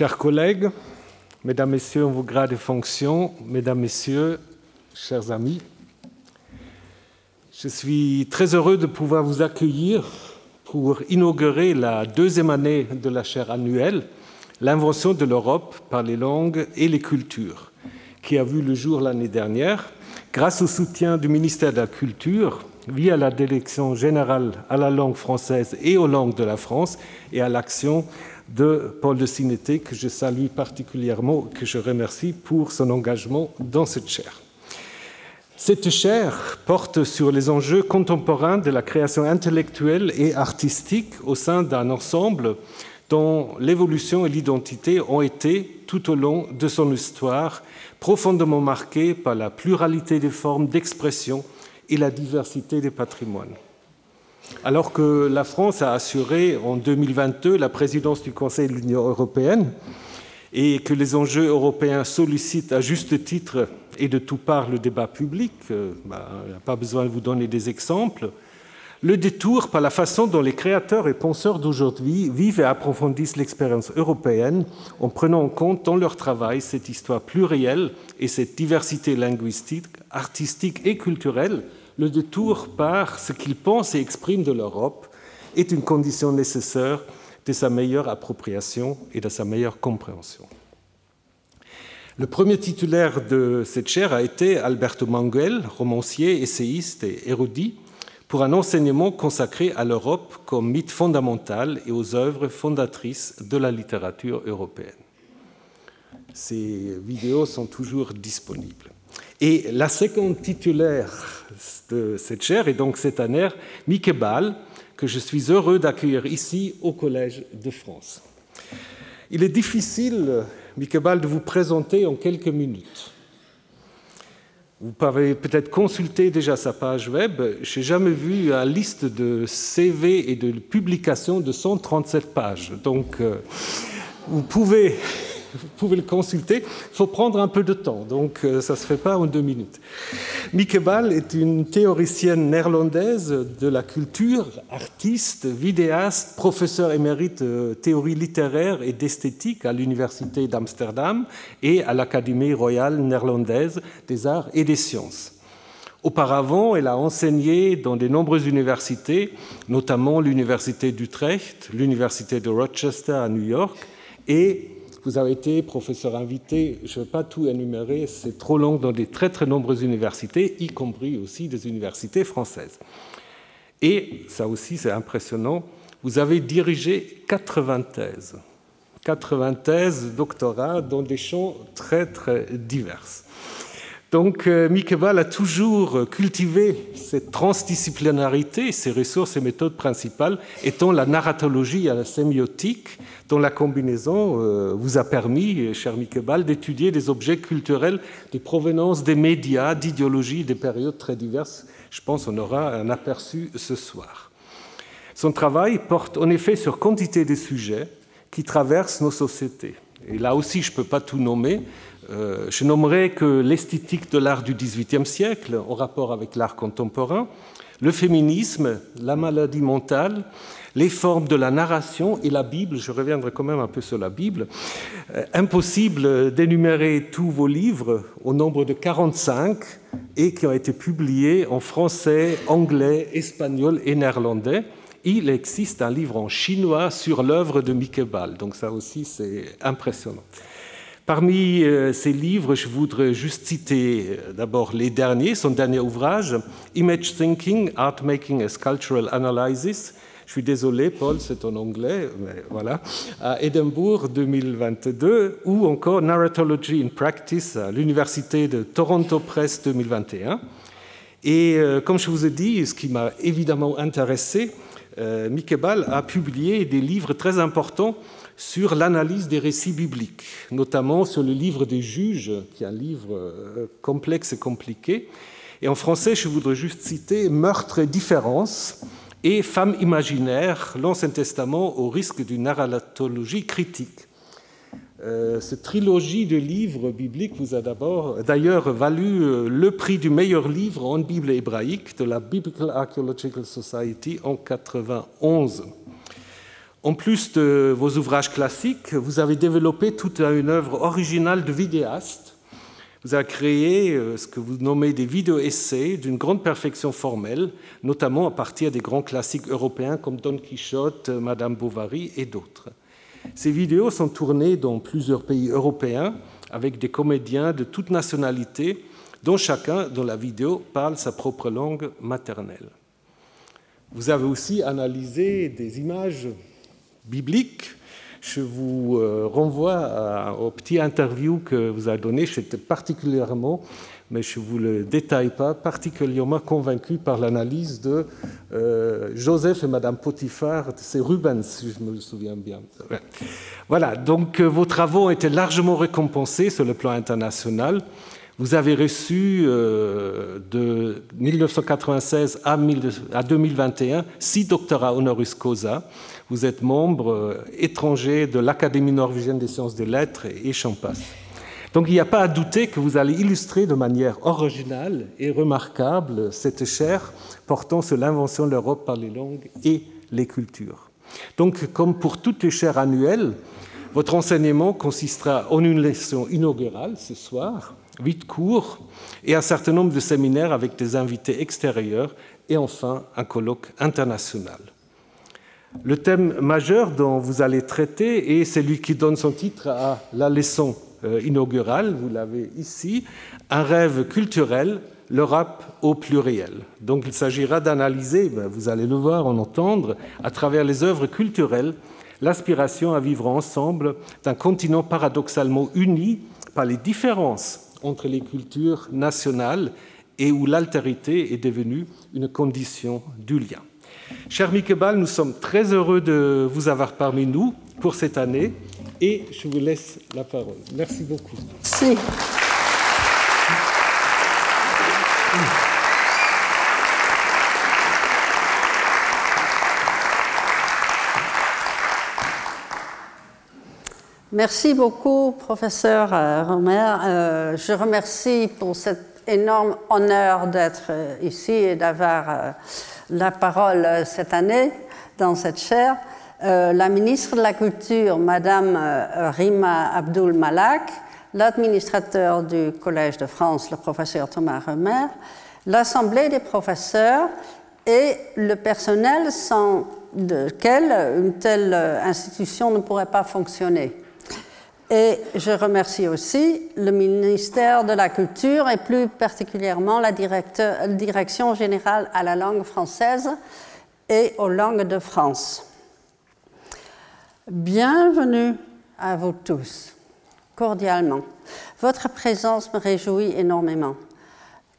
Chers collègues, Mesdames, Messieurs en vos grades et fonctions, Mesdames, Messieurs, chers amis, je suis très heureux de pouvoir vous accueillir pour inaugurer la deuxième année de la chaire annuelle L'invention de l'Europe par les langues et les cultures, qui a vu le jour l'année dernière grâce au soutien du ministère de la Culture via la Direction générale à la langue française et aux langues de la France et à l'action de Paul de Sinété, que je salue particulièrement, que je remercie pour son engagement dans cette chaire. Cette chaire porte sur les enjeux contemporains de la création intellectuelle et artistique au sein d'un ensemble dont l'évolution et l'identité ont été, tout au long de son histoire, profondément marquées par la pluralité des formes d'expression et la diversité des patrimoines. Alors que la France a assuré en 2022 la présidence du Conseil de l'Union européenne et que les enjeux européens sollicitent à juste titre et de tout part le débat public, euh, bah, il n'y a pas besoin de vous donner des exemples, le détour par la façon dont les créateurs et penseurs d'aujourd'hui vivent et approfondissent l'expérience européenne en prenant en compte dans leur travail cette histoire plurielle et cette diversité linguistique, artistique et culturelle le détour par ce qu'ils pensent et expriment de l'Europe est une condition nécessaire de sa meilleure appropriation et de sa meilleure compréhension. Le premier titulaire de cette chaire a été Alberto Manguel, romancier, essayiste et érudit, pour un enseignement consacré à l'Europe comme mythe fondamental et aux œuvres fondatrices de la littérature européenne. Ces vidéos sont toujours disponibles. Et la seconde titulaire de cette chaire est donc cette année Mieke Ball, que je suis heureux d'accueillir ici au Collège de France. Il est difficile, Mieke Ball, de vous présenter en quelques minutes. Vous pouvez peut-être consulter déjà sa page web. Je n'ai jamais vu une liste de CV et de publications de 137 pages. Donc, euh, vous pouvez vous pouvez le consulter. Il faut prendre un peu de temps, donc euh, ça ne se fait pas en deux minutes. Mieke Ball est une théoricienne néerlandaise de la culture, artiste, vidéaste, professeur émérite de théorie littéraire et d'esthétique à l'Université d'Amsterdam et à l'Académie royale néerlandaise des arts et des sciences. Auparavant, elle a enseigné dans de nombreuses universités, notamment l'Université d'Utrecht, l'Université de Rochester à New York et vous avez été professeur invité, je ne vais pas tout énumérer, c'est trop long dans des très très nombreuses universités, y compris aussi des universités françaises. Et ça aussi c'est impressionnant, vous avez dirigé 80 thèses, 80 thèses, doctorats dans des champs très très divers. Donc, euh, a toujours cultivé cette transdisciplinarité, ses ressources et méthodes principales étant la narratologie et la sémiotique, dont la combinaison euh, vous a permis, cher Mikebal, d'étudier des objets culturels de provenance des médias, d'idéologies, des périodes très diverses. Je pense qu'on aura un aperçu ce soir. Son travail porte en effet sur quantité de sujets qui traversent nos sociétés. Et là aussi, je ne peux pas tout nommer, euh, je nommerai que l'esthétique de l'art du XVIIIe siècle en rapport avec l'art contemporain, le féminisme, la maladie mentale, les formes de la narration et la Bible, je reviendrai quand même un peu sur la Bible. Euh, impossible d'énumérer tous vos livres au nombre de 45 et qui ont été publiés en français, anglais, espagnol et néerlandais. Il existe un livre en chinois sur l'œuvre de Mickey Ball, donc ça aussi c'est impressionnant. Parmi euh, ces livres, je voudrais juste citer euh, d'abord les derniers, son dernier ouvrage, Image Thinking, Art Making as Cultural Analysis. Je suis désolé, Paul, c'est en anglais, mais voilà, à Édimbourg 2022, ou encore Narratology in Practice à l'Université de Toronto Press 2021. Et euh, comme je vous ai dit, ce qui m'a évidemment intéressé, euh, Ball a publié des livres très importants sur l'analyse des récits bibliques, notamment sur le livre des juges, qui est un livre euh, complexe et compliqué. Et en français, je voudrais juste citer Meurtre et différence et Femmes imaginaires, l'Ancien Testament au risque d'une narratologie critique. Euh, cette trilogie de livres bibliques vous a d'ailleurs valu euh, le prix du meilleur livre en Bible hébraïque de la Biblical Archaeological Society en 1991. En plus de vos ouvrages classiques, vous avez développé toute une œuvre originale de vidéaste. Vous avez créé euh, ce que vous nommez des vidéos-essais d'une grande perfection formelle, notamment à partir des grands classiques européens comme Don Quichotte, Madame Bovary et d'autres. Ces vidéos sont tournées dans plusieurs pays européens avec des comédiens de toutes nationalités, dont chacun dans la vidéo parle sa propre langue maternelle. Vous avez aussi analysé des images biblique. Je vous euh, renvoie au petit interview que vous avez donné. J'étais particulièrement, mais je ne vous le détaille pas, particulièrement convaincu par l'analyse de euh, Joseph et Madame Potiphar. C'est Rubens, si je me souviens bien. Voilà, donc euh, vos travaux ont été largement récompensés sur le plan international. Vous avez reçu de 1996 à 2021 six doctorats honoris causa vous êtes membre euh, étranger de l'Académie norvégienne des sciences des lettres et j'en. Donc il n'y a pas à douter que vous allez illustrer de manière originale et remarquable cette chaire portant sur l'invention de l'Europe par les langues et les cultures. Donc comme pour toutes les chaires annuelles, votre enseignement consistera en une leçon inaugurale ce soir, huit cours et un certain nombre de séminaires avec des invités extérieurs et enfin un colloque international. Le thème majeur dont vous allez traiter est celui qui donne son titre à la leçon euh, inaugurale, vous l'avez ici, un rêve culturel, le rap au pluriel. Donc il s'agira d'analyser, ben, vous allez le voir, en entendre, à travers les œuvres culturelles, l'aspiration à vivre ensemble d'un continent paradoxalement uni par les différences entre les cultures nationales et où l'altérité est devenue une condition du lien. Cher Mikebal, nous sommes très heureux de vous avoir parmi nous pour cette année et je vous laisse la parole. Merci beaucoup. Merci. Merci beaucoup, professeur euh, Romer. Euh, je remercie pour cet énorme honneur d'être euh, ici et d'avoir la parole euh, cette année dans cette chaire euh, la ministre de la Culture, Madame euh, Rima Abdul Malak, l'administrateur du Collège de France, le professeur Thomas Remer, l'Assemblée des professeurs et le personnel sans lequel une telle institution ne pourrait pas fonctionner. Et je remercie aussi le ministère de la Culture et plus particulièrement la Direction générale à la langue française et aux langues de France. Bienvenue à vous tous, cordialement. Votre présence me réjouit énormément.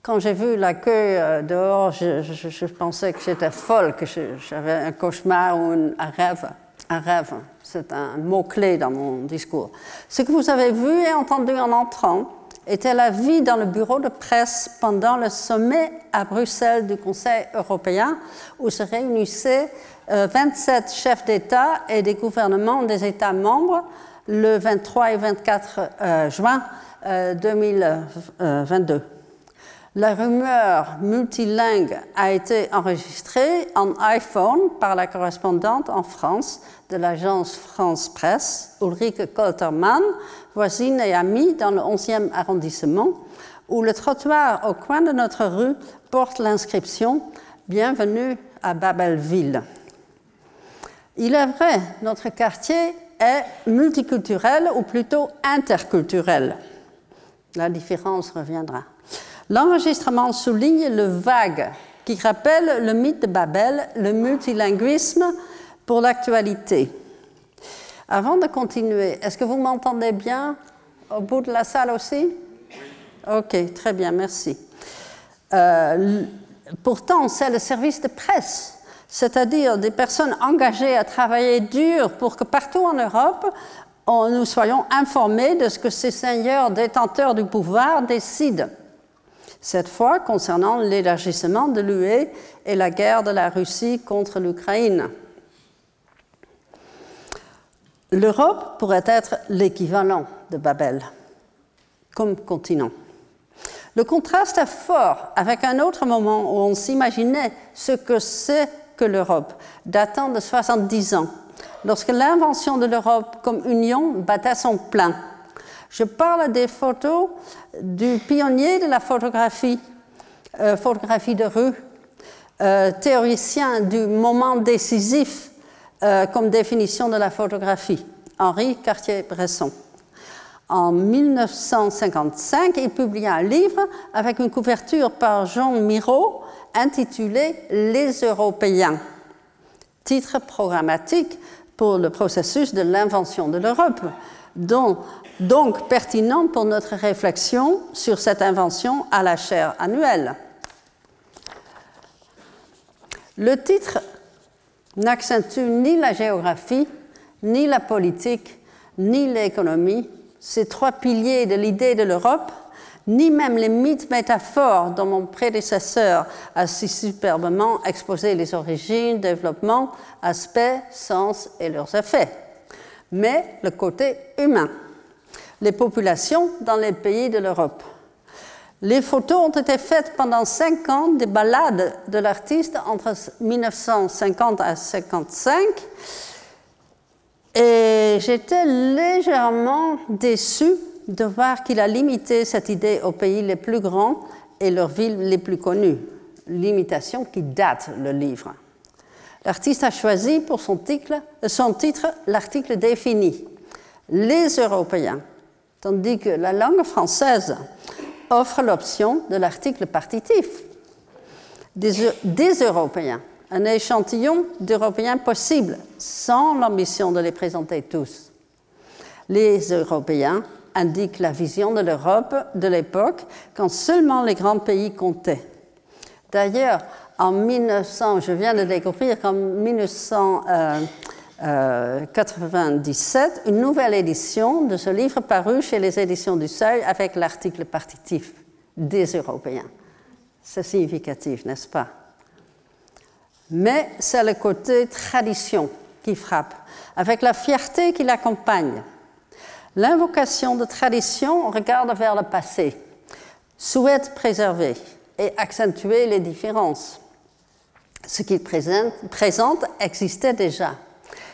Quand j'ai vu la queue euh, dehors, je, pensais que j'étais folle, que j'avais un cauchemar ou un rêve. Un rêve c'est un mot-clé dans mon discours. Ce que vous avez vu et entendu en entrant était la vie dans le bureau de presse pendant le sommet à Bruxelles du Conseil européen où se réunissaient 27 euh, chefs d'État et des gouvernements des États membres le 23 et 24 euh, juin 2022. La rumeur multilingue a été enregistrée en iPhone par la correspondante en France de l'agence France Presse, Ulrike Koltermann, voisine et amie dans le 11e arrondissement, où le trottoir au coin de notre rue porte l'inscription Bienvenue à Babelville. Il est vrai, notre quartier est multiculturel ou plutôt interculturel. La différence reviendra. L'enregistrement souligne le vague qui rappelle le mythe de Babel, le multilinguisme pour l'actualité. Avant de continuer, est-ce que vous m'entendez bien au bout de la salle aussi? Ok, très bien, merci. Euh, pourtant, c'est le service de presse, c'est-à-dire des personnes engagées à travailler dur pour que partout en Europe, nous soyons informés de ce que ces seigneurs détenteurs du pouvoir décident. Cette fois concernant l'élargissement de l'UE et la guerre de la Russie contre l'Ukraine. L'Europe pourrait être l'équivalent de Babel comme continent. Le contraste est fort avec un autre moment où on s'imaginait ce que c'est que l'Europe, datant de 70 ans, lorsque l'invention de l'Europe comme union battait son plein. Je parle des photos du pionnier de la photographie, euh, photographie de rue, euh, théoricien du moment décisif euh, comme définition de la photographie, Henri Cartier-Bresson. En 1955, il publia un livre avec une couverture par Jean Miro intitulé Les Européens, titre programmatique pour le processus de l'invention de l'Europe, donc pertinent pour notre réflexion sur cette invention à la chaire annuelle. Le titre n'accentue ni la géographie, ni la politique, ni l'économie, ces trois piliers de l'idée de l'Europe, ni même les mythes métaphores dont mon prédécesseur a si superbement exposé les origines, développement, aspects, sens et leurs effets, mais le côté humain, les populations dans les pays de l'Europe. Les photos ont été faites pendant cinq ans des balades de l'artiste entre 1950 à 1955 et j'étais légèrement déçue de voir qu'il a limité cette idée aux pays les plus grands et leurs villes les plus connues, limitation qui date le livre. L'artiste a choisi pour son titre, son titre l'article défini, les Européens, tandis que la langue française offre l'option de l'article partitif, des, Européens, un échantillon d'Européens possibles, sans l'ambition de les présenter tous. Les Européens indiquent la vision de l'Europe de l'époque quand seulement les grands pays comptaient. D'ailleurs, en 1900, je viens de découvrir qu'en 1997, une nouvelle édition de ce livre parut chez les éditions du Seuil avec l'article partitif des Européens. C'est significatif, n'est-ce pas? Mais c'est le côté tradition qui frappe, avec la fierté qui l'accompagne. L'invocation de tradition regarde vers le passé, souhaite préserver et accentuer les différences. Ce qu'il présente, présente existait déjà.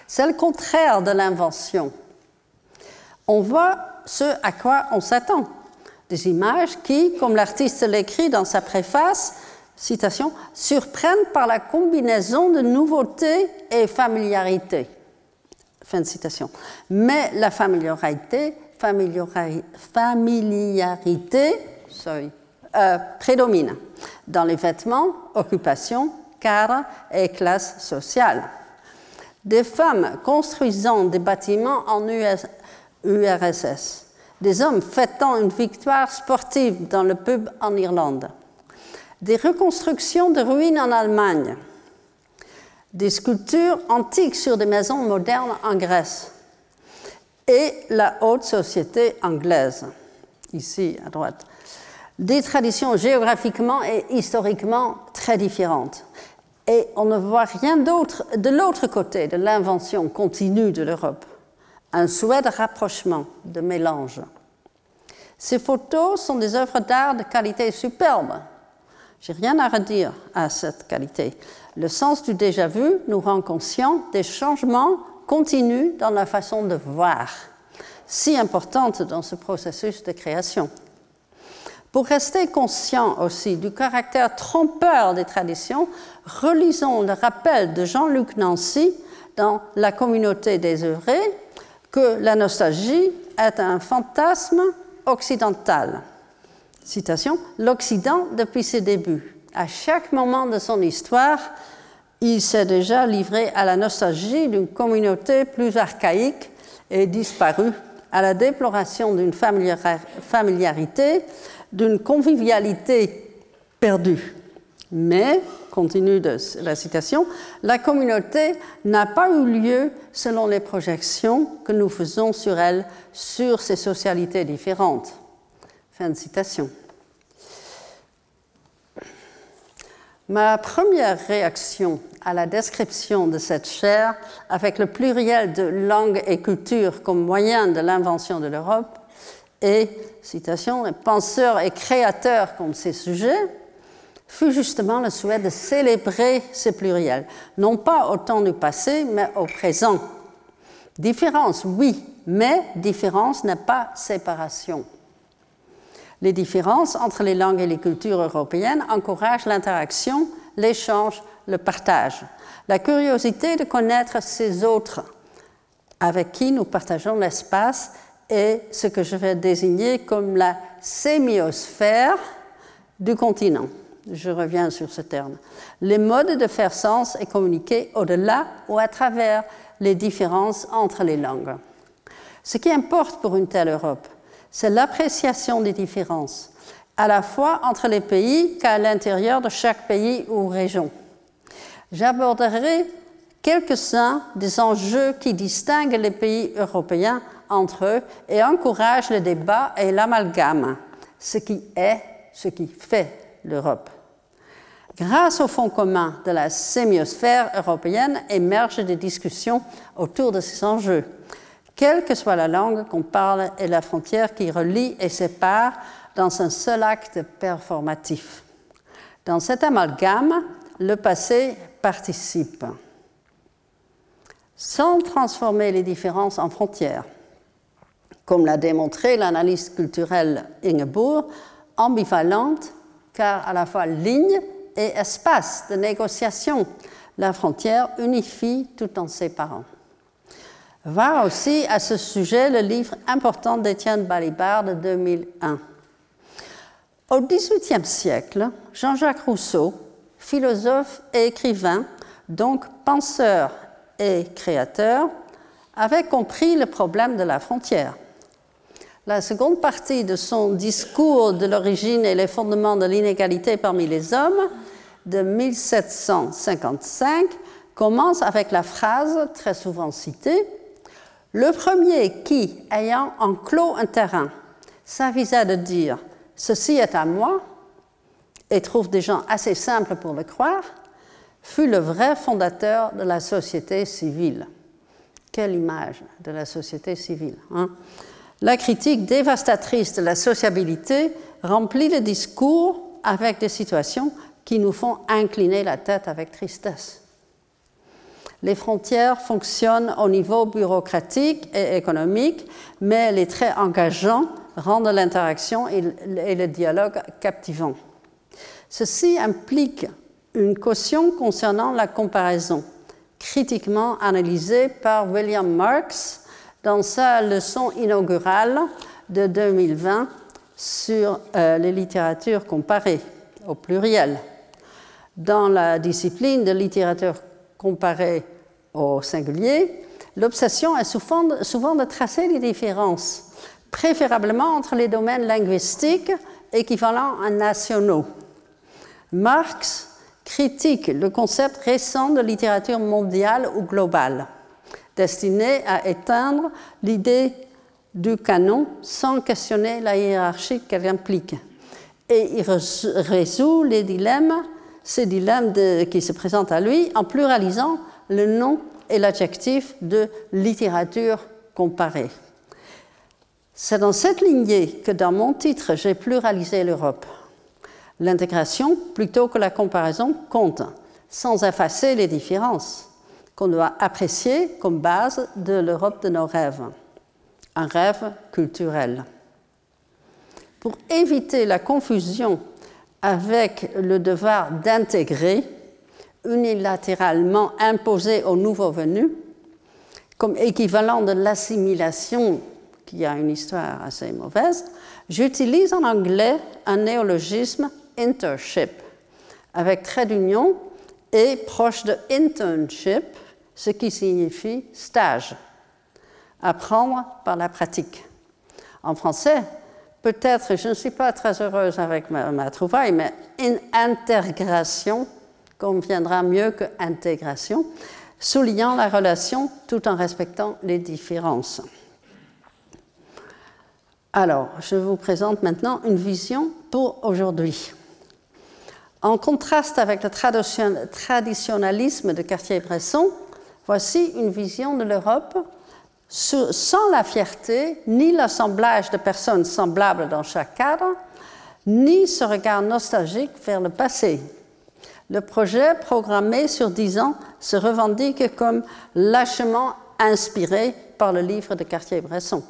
C'est le contraire de l'invention. On voit ce à quoi on s'attend. Des images qui, comme l'artiste l'écrit dans sa préface, citation, surprennent par la combinaison de nouveauté et familiarité. Fin de citation. Mais la familiarité, euh, prédomine dans les vêtements, occupations, cadres et classes sociales. Des femmes construisant des bâtiments en URSS, des hommes fêtant une victoire sportive dans le pub en Irlande, des reconstructions de ruines en Allemagne, des sculptures antiques sur des maisons modernes en Grèce et la haute société anglaise, ici à droite. Des traditions géographiquement et historiquement très différentes. Et on ne voit rien d'autre de l'autre côté de l'invention continue de l'Europe. Un souhait de rapprochement, de mélange. Ces photos sont des œuvres d'art de qualité superbe, j'ai rien à redire à cette qualité. Le sens du déjà vu nous rend conscients des changements continus dans la façon de voir, si importante dans ce processus de création. Pour rester conscient aussi du caractère trompeur des traditions, relisons le rappel de Jean-Luc Nancy dans La communauté des œuvrés que la nostalgie est un fantasme occidental citation, l'Occident depuis ses débuts. À chaque moment de son histoire, il s'est déjà livré à la nostalgie d'une communauté plus archaïque et disparue, à la déploration d'une familiarité, d'une convivialité perdue. Mais, continue de la citation, la communauté n'a pas eu lieu selon les projections que nous faisons sur elle, sur ces socialités différentes. Fin de citation. Ma première réaction à la description de cette chaire, avec le pluriel de langue et culture comme moyen de l'invention de l'Europe, est, citation, penseurs et créateurs comme ces sujets, fut justement le souhait de célébrer ces pluriels, non pas au temps du passé, mais au présent. Différence, oui, mais différence n'est pas séparation. Les différences entre les langues et les cultures européennes encouragent l'interaction, l'échange, le partage, la curiosité de connaître ces autres avec qui nous partageons l'espace et ce que je vais désigner comme la sémiosphère du continent. Je reviens sur ce terme. Les modes de faire sens et communiquer au-delà ou à travers les différences entre les langues. Ce qui importe pour une telle Europe, c'est l'appréciation des différences, à la fois entre les pays qu'à l'intérieur de chaque pays ou région. J'aborderai quelques-uns des enjeux qui distinguent les pays européens entre eux et encouragent le débat et l'amalgame, ce qui est, ce qui fait l'Europe. Grâce au fonds commun de la sémiosphère européenne émergent des discussions autour de ces enjeux, quelle que soit la langue qu'on parle et la frontière qui relie et sépare dans un seul acte performatif. Dans cet amalgame, le passé participe. Sans transformer les différences en frontières, comme l'a démontré l'analyse culturelle Ingeborg, ambivalente car à la fois ligne et espace de négociation. La frontière unifie tout en séparant. Voir aussi à ce sujet le livre important d'Étienne Balibar de 2001. Au XVIIIe siècle, Jean-Jacques Rousseau, philosophe et écrivain, donc penseur et créateur, avait compris le problème de la frontière. La seconde partie de son discours de l'origine et les fondements de l'inégalité parmi les hommes de 1755 commence avec la phrase très souvent citée Le premier qui, ayant enclos un terrain, s'avisa de dire Ceci est à moi, et trouve des gens assez simples pour le croire, fut le vrai fondateur de la société civile. Quelle image de la société civile hein? La critique dévastatrice de la sociabilité remplit le discours avec des situations qui nous font incliner la tête avec tristesse. Les frontières fonctionnent au niveau bureaucratique et économique, mais les traits engageants rendent l'interaction et le dialogue captivants. Ceci implique une caution concernant la comparaison, critiquement analysée par William Marx dans sa leçon inaugurale de 2020 sur euh, les littératures comparées au pluriel. Dans la discipline de littérature comparée au singulier, l'obsession est souvent, souvent de tracer les différences, préférablement entre les domaines linguistiques équivalents à nationaux. Marx critique le concept récent de littérature mondiale ou globale destiné à éteindre l'idée du canon sans questionner la hiérarchie qu'elle implique. Et il résout les dilemmes, ces dilemmes qui se présentent à lui en pluralisant le nom et l'adjectif de littérature comparée. C'est dans cette lignée que dans mon titre, j'ai pluralisé l'Europe. L'intégration, plutôt que la comparaison, compte, sans effacer les différences qu'on doit apprécier comme base de l'Europe de nos rêves, un rêve culturel. Pour éviter la confusion avec le devoir d'intégrer unilatéralement imposé aux nouveaux venus, comme équivalent de l'assimilation, qui a une histoire assez mauvaise, j'utilise en anglais un néologisme internship, avec trait d'union et proche de internship, ce qui signifie stage, apprendre par la pratique. En français, peut-être, je ne suis pas très heureuse avec ma, trouvaille, mais une intégration conviendra mieux que intégration, soulignant la relation tout en respectant les différences. Alors, je vous présente maintenant une vision pour aujourd'hui. En contraste avec le traditionnalisme de Cartier-Bresson, Voici une vision de l'Europe sans la fierté ni l'assemblage de personnes semblables dans chaque cadre, ni ce regard nostalgique vers le passé. Le projet, programmé sur dix ans, se revendique comme lâchement inspiré par le livre de Cartier-Bresson.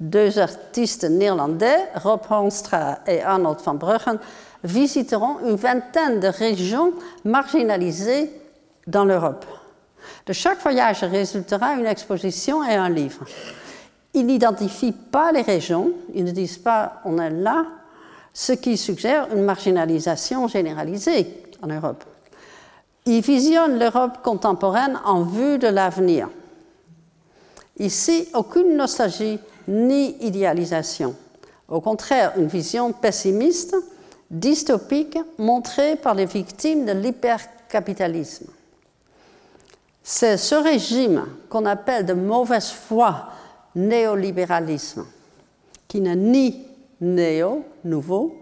Deux artistes néerlandais, Rob Honstra et Arnold van Bruggen, visiteront une vingtaine de régions marginalisées dans l'Europe. De chaque voyage résultera une exposition et un livre. Ils n'identifient pas les régions, ils ne disent pas on est là, ce qui suggère une marginalisation généralisée en Europe. Ils visionnent l'Europe contemporaine en vue de l'avenir. Ici, aucune nostalgie ni idéalisation. Au contraire, une vision pessimiste, dystopique, montrée par les victimes de l'hypercapitalisme. C'est ce régime qu'on appelle de mauvaise foi néolibéralisme, qui n'est ni néo, nouveau,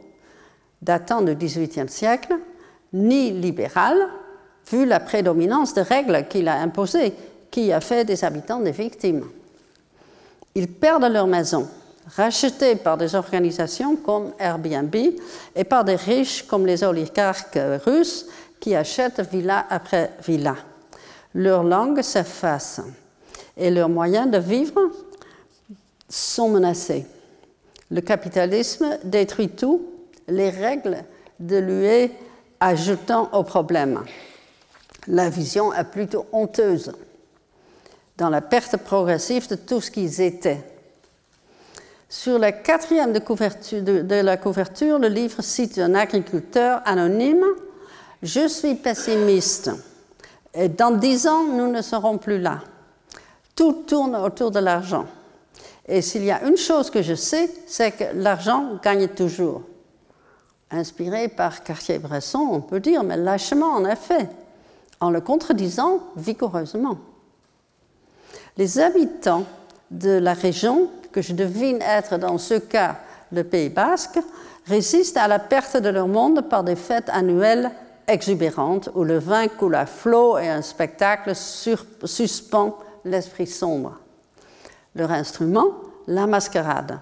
datant du XVIIIe siècle, ni libéral, vu la prédominance de règles qu'il a imposées, qui a fait des habitants des victimes. Ils perdent leur maison, rachetées par des organisations comme Airbnb et par des riches comme les oligarques russes qui achètent villa après villa. Leur langue s'efface et leurs moyens de vivre sont menacés. Le capitalisme détruit tout, les règles de l'UE ajoutant au problème. La vision est plutôt honteuse dans la perte progressive de tout ce qu'ils étaient. Sur la quatrième de, de, la couverture, le livre cite un agriculteur anonyme Je suis pessimiste. Et dans dix ans, nous ne serons plus là. Tout tourne autour de l'argent. Et s'il y a une chose que je sais, c'est que l'argent gagne toujours. Inspiré par Cartier-Bresson, on peut dire, mais lâchement en effet, en le contredisant vigoureusement. Les habitants de la région, que je devine être dans ce cas le Pays basque, résistent à la perte de leur monde par des fêtes annuelles exubérantes où le vin coule à flot et un spectacle suspend l'esprit sombre. Leur instrument, la mascarade,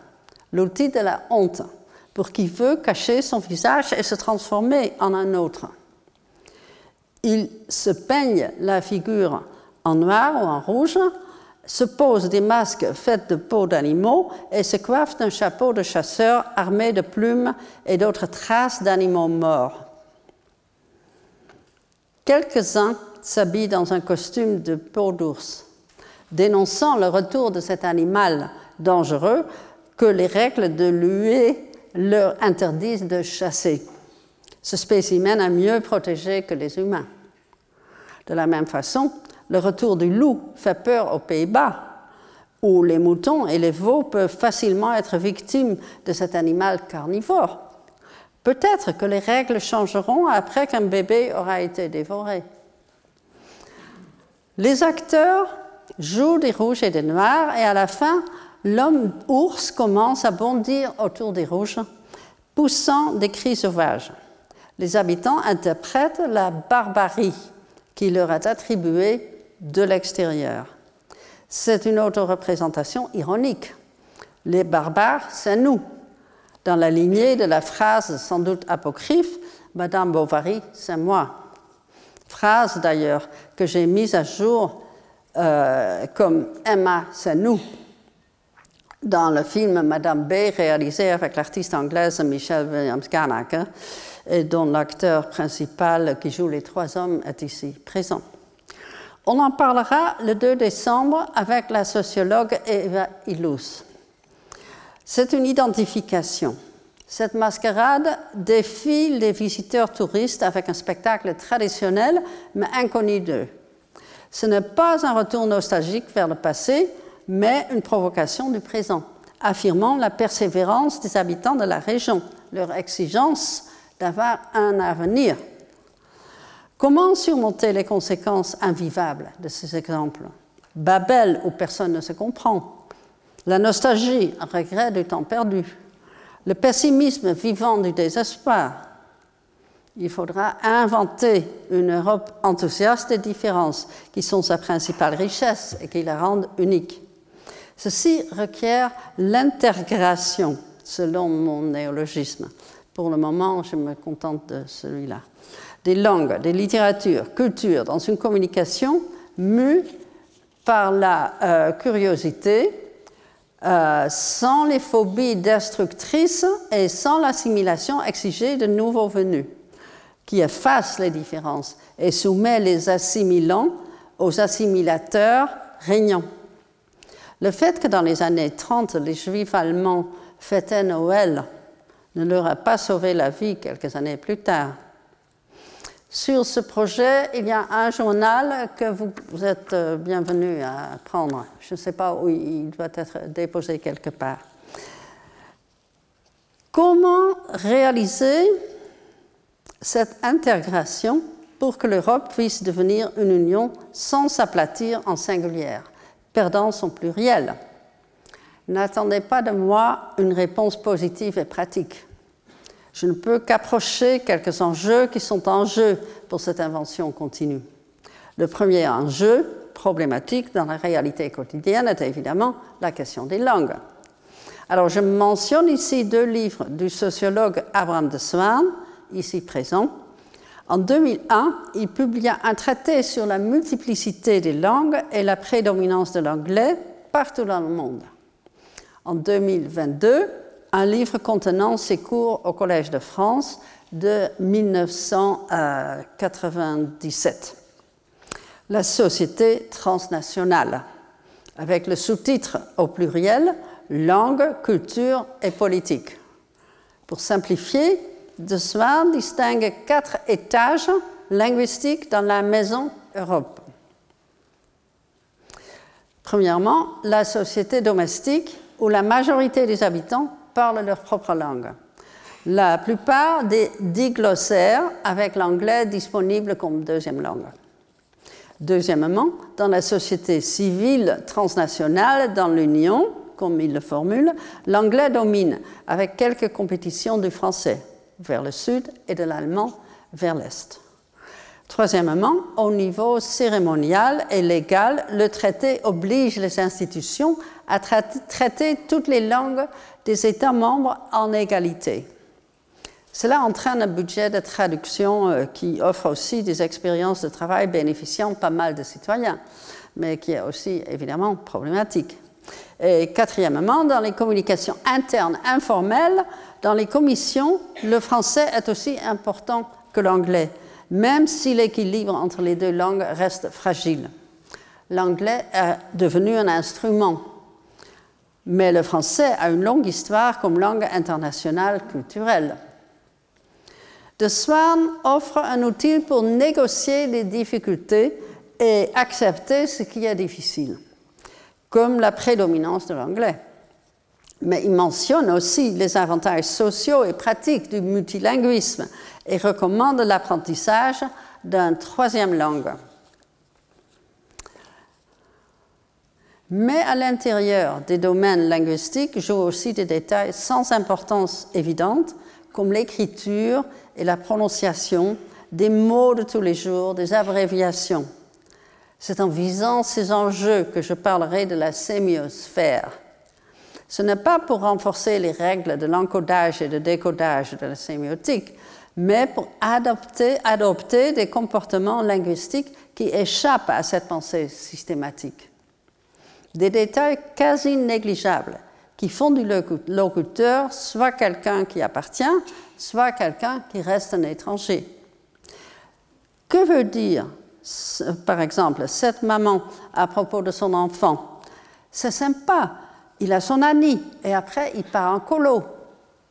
l'outil de la honte, pour qui veut cacher son visage et se transformer en un autre. Ils se peignent la figure en noir ou en rouge, se posent des masques faits de peau d'animaux et se coiffent d'un chapeau de chasseur armé de plumes et d'autres traces d'animaux morts. Quelques-uns s'habillent dans un costume de peau d'ours dénonçant le retour de cet animal dangereux que les règles de l'UE leur interdisent de chasser. Ce spécimen est mieux protégé que les humains. De la même façon, le retour du loup fait peur aux Pays-Bas, où les moutons et les veaux peuvent facilement être victimes de cet animal carnivore. Peut-être que les règles changeront après qu'un bébé aura été dévoré. Les acteurs joue des rouges et des noirs, et à la fin, l'homme ours commence à bondir autour des rouges, poussant des cris sauvages. Les habitants interprètent la barbarie qui leur est attribuée de l'extérieur. C'est une auto-représentation ironique. Les barbares, c'est nous. Dans la lignée de la phrase sans doute apocryphe, Madame Bovary, c'est moi. Phrase d'ailleurs que j'ai mise à jour euh, comme Emma, c'est nous, dans le film Madame B, réalisé avec l'artiste anglaise Michelle Williams-Garnacker, et dont l'acteur principal qui joue les trois hommes est ici présent. On en parlera le 2 décembre avec la sociologue Eva Illouz. C'est une identification. Cette mascarade défie les visiteurs touristes avec un spectacle traditionnel mais inconnu d'eux. Ce n'est pas un retour nostalgique vers le passé, mais une provocation du présent, affirmant la persévérance des habitants de la région, leur exigence d'avoir un avenir. Comment surmonter les conséquences invivables de ces exemples? Babel, où personne ne se comprend. La nostalgie, un regret du temps perdu. Le pessimisme vivant du désespoir il faudra inventer une Europe enthousiaste des différences, qui sont sa principale richesse et qui la rendent unique. Ceci requiert l'intégration, selon mon néologisme. Pour le moment, je me contente de celui-là. Des langues, des littératures, cultures, dans une communication mue par la euh, curiosité, euh, sans les phobies destructrices et sans l'assimilation exigée de nouveaux venus, qui effacent les différences et soumet les assimilants aux assimilateurs régnants. Le fait que dans les années 30, les juifs allemands fêtaient Noël ne leur a pas sauvé la vie quelques années plus tard. Sur ce projet, il y a un journal que vous, êtes euh, bienvenus à prendre. Je ne sais pas où il doit être déposé quelque part. Comment réaliser cette intégration pour que l'Europe puisse devenir une union sans s'aplatir en singulière, perdant son pluriel? N'attendez pas de moi une réponse positive et pratique. Je ne peux qu'approcher quelques enjeux qui sont en jeu pour cette invention continue. Le premier enjeu problématique dans la réalité quotidienne est évidemment la question des langues. Alors je mentionne ici deux livres du sociologue Abraham de Swan, ici présent. En 2001, il publia un traité sur la multiplicité des langues et la prédominance de l'anglais partout dans le monde en 2022 un livre contenant ses cours au Collège de France de 1997. La société transnationale, avec le sous-titre au pluriel Langue, culture et politique. Pour simplifier, De Swan distingue quatre étages linguistiques dans la maison Europe. Premièrement, la société domestique où la majorité des habitants parlent leur propre langue. La plupart des diglossaires avec l'anglais disponible comme deuxième langue. Deuxièmement, dans la société civile transnationale dans l'Union, comme il le formule, l'anglais domine avec quelques compétitions du français vers le sud et de l'allemand vers l'est. Troisièmement, au niveau cérémonial et légal, le traité oblige les institutions à traiter toutes les langues des États membres en égalité. Cela entraîne un budget de traduction euh, qui offre aussi des expériences de travail bénéficiant pas mal de citoyens, mais qui est aussi évidemment problématique. Et quatrièmement, dans les communications internes informelles, dans les commissions, le français est aussi important que l'anglais même si l'équilibre entre les deux langues reste fragile. L'anglais est devenu un instrument, mais le français a une longue histoire comme langue internationale culturelle. De Swan offre un outil pour négocier les difficultés et accepter ce qui est difficile, comme la prédominance de l'anglais. Mais il mentionne aussi les avantages sociaux et pratiques du multilinguisme et recommande l'apprentissage d'une troisième langue. Mais à l'intérieur des domaines linguistiques jouent aussi des détails sans importance évidente, comme l'écriture et la prononciation des mots de tous les jours, des abréviations. C'est en visant ces enjeux que je parlerai de la sémiosphère. Ce n'est pas pour renforcer les règles de l'encodage et de décodage de la sémiotique, mais pour adopter, adopter des comportements linguistiques qui échappent à cette pensée systématique. Des détails quasi négligeables qui font du locuteur soit quelqu'un qui appartient, soit quelqu'un qui reste un étranger. Que veut dire, par exemple, cette maman à propos de son enfant? C'est sympa, il a son ami et après il part en colo.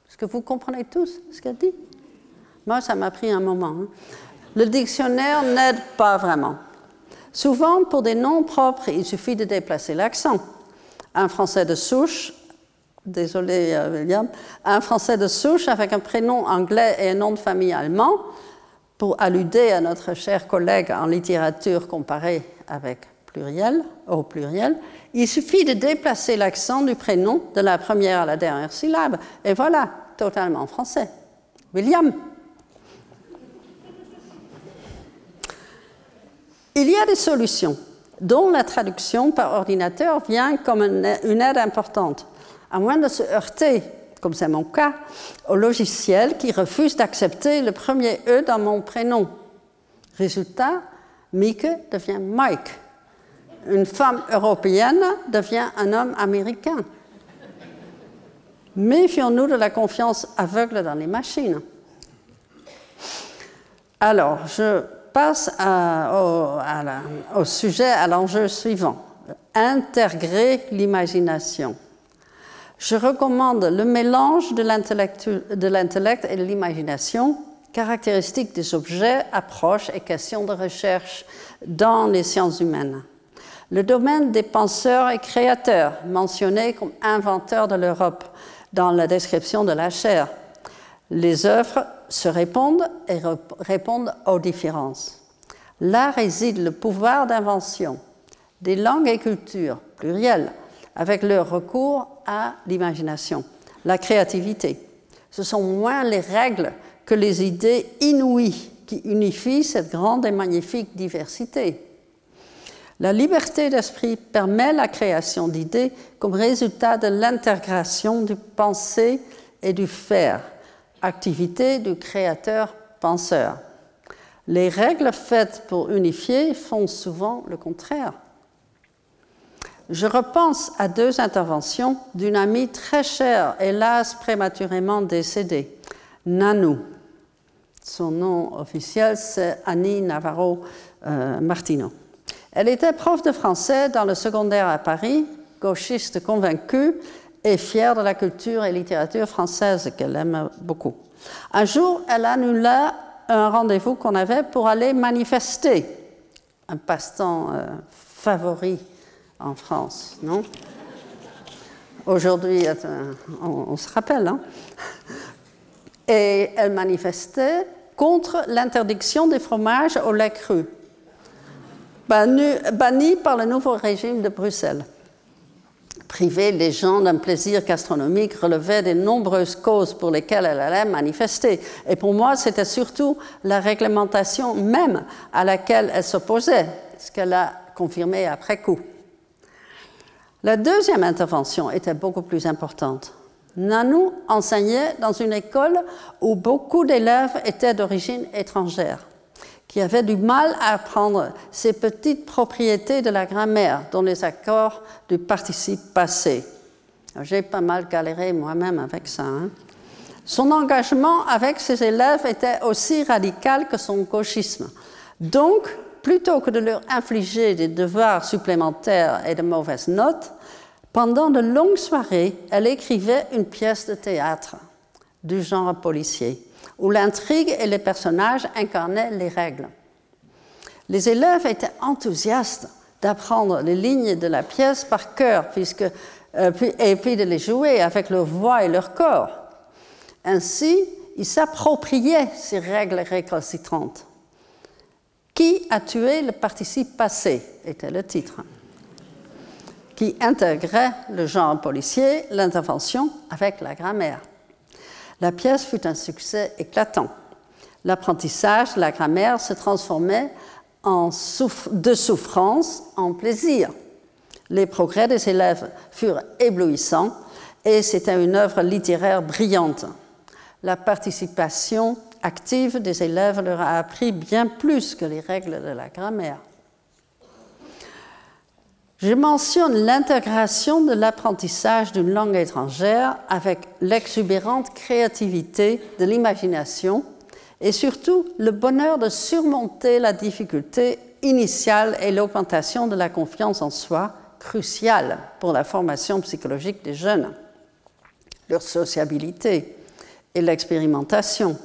Est-ce que vous comprenez tous ce qu'elle dit? Moi, ça m'a pris un moment. Hein. Le dictionnaire n'aide pas vraiment. Souvent, pour des noms propres, il suffit de déplacer l'accent. Un français de souche, désolé euh, William, un français de souche avec un prénom anglais et un nom de famille allemand, pour alluder à notre cher collègue en littérature comparée avec pluriel, au pluriel, il suffit de déplacer l'accent du prénom de la première à la dernière syllabe, et voilà, totalement français. William. Il y a des solutions dont la traduction par ordinateur vient comme une aide importante, à moins de se heurter, comme c'est mon cas, au logiciel qui refuse d'accepter le premier E dans mon prénom. Résultat, Mieke devient Mike. Une femme européenne devient un homme américain. Méfions-nous de la confiance aveugle dans les machines. Alors, je passe au, sujet, à l'enjeu suivant. Intégrer l'imagination. Je recommande le mélange de l'intellect et de l'imagination, caractéristique des objets, approches et questions de recherche dans les sciences humaines. Le domaine des penseurs et créateurs, mentionné comme inventeur de l'Europe dans la description de la chair. Les œuvres se répondent et répondent aux différences. Là réside le pouvoir d'invention des langues et cultures plurielles avec leur recours à l'imagination, la créativité. Ce sont moins les règles que les idées inouïes qui unifient cette grande et magnifique diversité. La liberté d'esprit permet la création d'idées comme résultat de l'intégration du penser et du faire, activité du créateur-penseur. Les règles faites pour unifier font souvent le contraire. Je repense à deux interventions d'une amie très chère, hélas prématurément décédée, Nanou. Son nom officiel, c'est Annie Navarro euh, Martino. Elle était prof de français dans le secondaire à Paris, gauchiste convaincue et fière de la culture et littérature française qu'elle aime beaucoup. Un jour, elle annula un rendez-vous qu'on avait pour aller manifester, un passe-temps euh, favori en France, non? Aujourd'hui, on, se rappelle, hein? Et elle manifestait contre l'interdiction des fromages au lait cru banni par le nouveau régime de Bruxelles. Priver les gens d'un plaisir gastronomique relevait des nombreuses causes pour lesquelles elle allait manifester. Et pour moi, c'était surtout la réglementation même à laquelle elle s'opposait, ce qu'elle a confirmé après coup. La deuxième intervention était beaucoup plus importante. Nanou enseignait dans une école où beaucoup d'élèves étaient d'origine étrangère qui avait du mal à apprendre ces petites propriétés de la grammaire, dont les accords du participe passé. J'ai pas mal galéré moi-même avec ça. Hein. Son engagement avec ses élèves était aussi radical que son gauchisme. Donc, plutôt que de leur infliger des devoirs supplémentaires et de mauvaises notes, pendant de longues soirées, elle écrivait une pièce de théâtre du genre policier où l'intrigue et les personnages incarnaient les règles. Les élèves étaient enthousiastes d'apprendre les lignes de la pièce par cœur, puisque, euh, et puis de les jouer avec leur voix et leur corps. Ainsi, ils s'appropriaient ces règles récalcitrantes. Qui a tué le participe passé était le titre, qui intégrait le genre policier, l'intervention avec la grammaire. La pièce fut un succès éclatant. L'apprentissage de la grammaire se transformait de souffrance en plaisir. Les progrès des élèves furent éblouissants et c'était une œuvre littéraire brillante. La participation active des élèves leur a appris bien plus que les règles de la grammaire. Je mentionne l'intégration de l'apprentissage d'une langue étrangère avec l'exubérante créativité de l'imagination et surtout le bonheur de surmonter la difficulté initiale et l'augmentation de la confiance en soi, cruciale pour la formation psychologique des jeunes, leur sociabilité et l'expérimentation.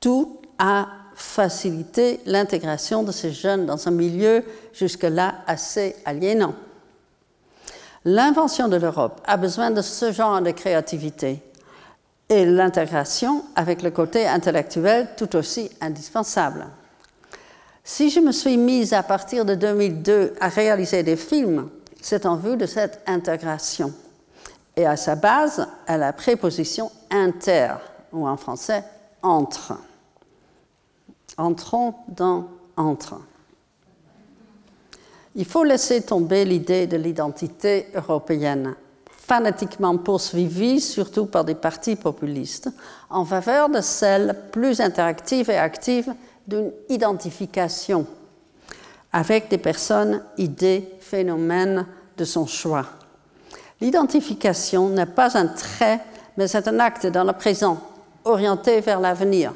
Tout a faciliter l'intégration de ces jeunes dans un milieu jusque-là assez aliénant. L'invention de l'Europe a besoin de ce genre de créativité et l'intégration avec le côté intellectuel tout aussi indispensable. Si je me suis mise à partir de 2002 à réaliser des films, c'est en vue de cette intégration. Et à sa base, à la préposition inter, ou en français entre. Entrons dans entre. Il faut laisser tomber l'idée de l'identité européenne, fanatiquement poursuivi, surtout par des partis populistes, en faveur de celle plus interactive et active d'une identification avec des personnes, idées, phénomènes de son choix. L'identification n'est pas un trait, mais c'est un acte dans le présent, orienté vers l'avenir.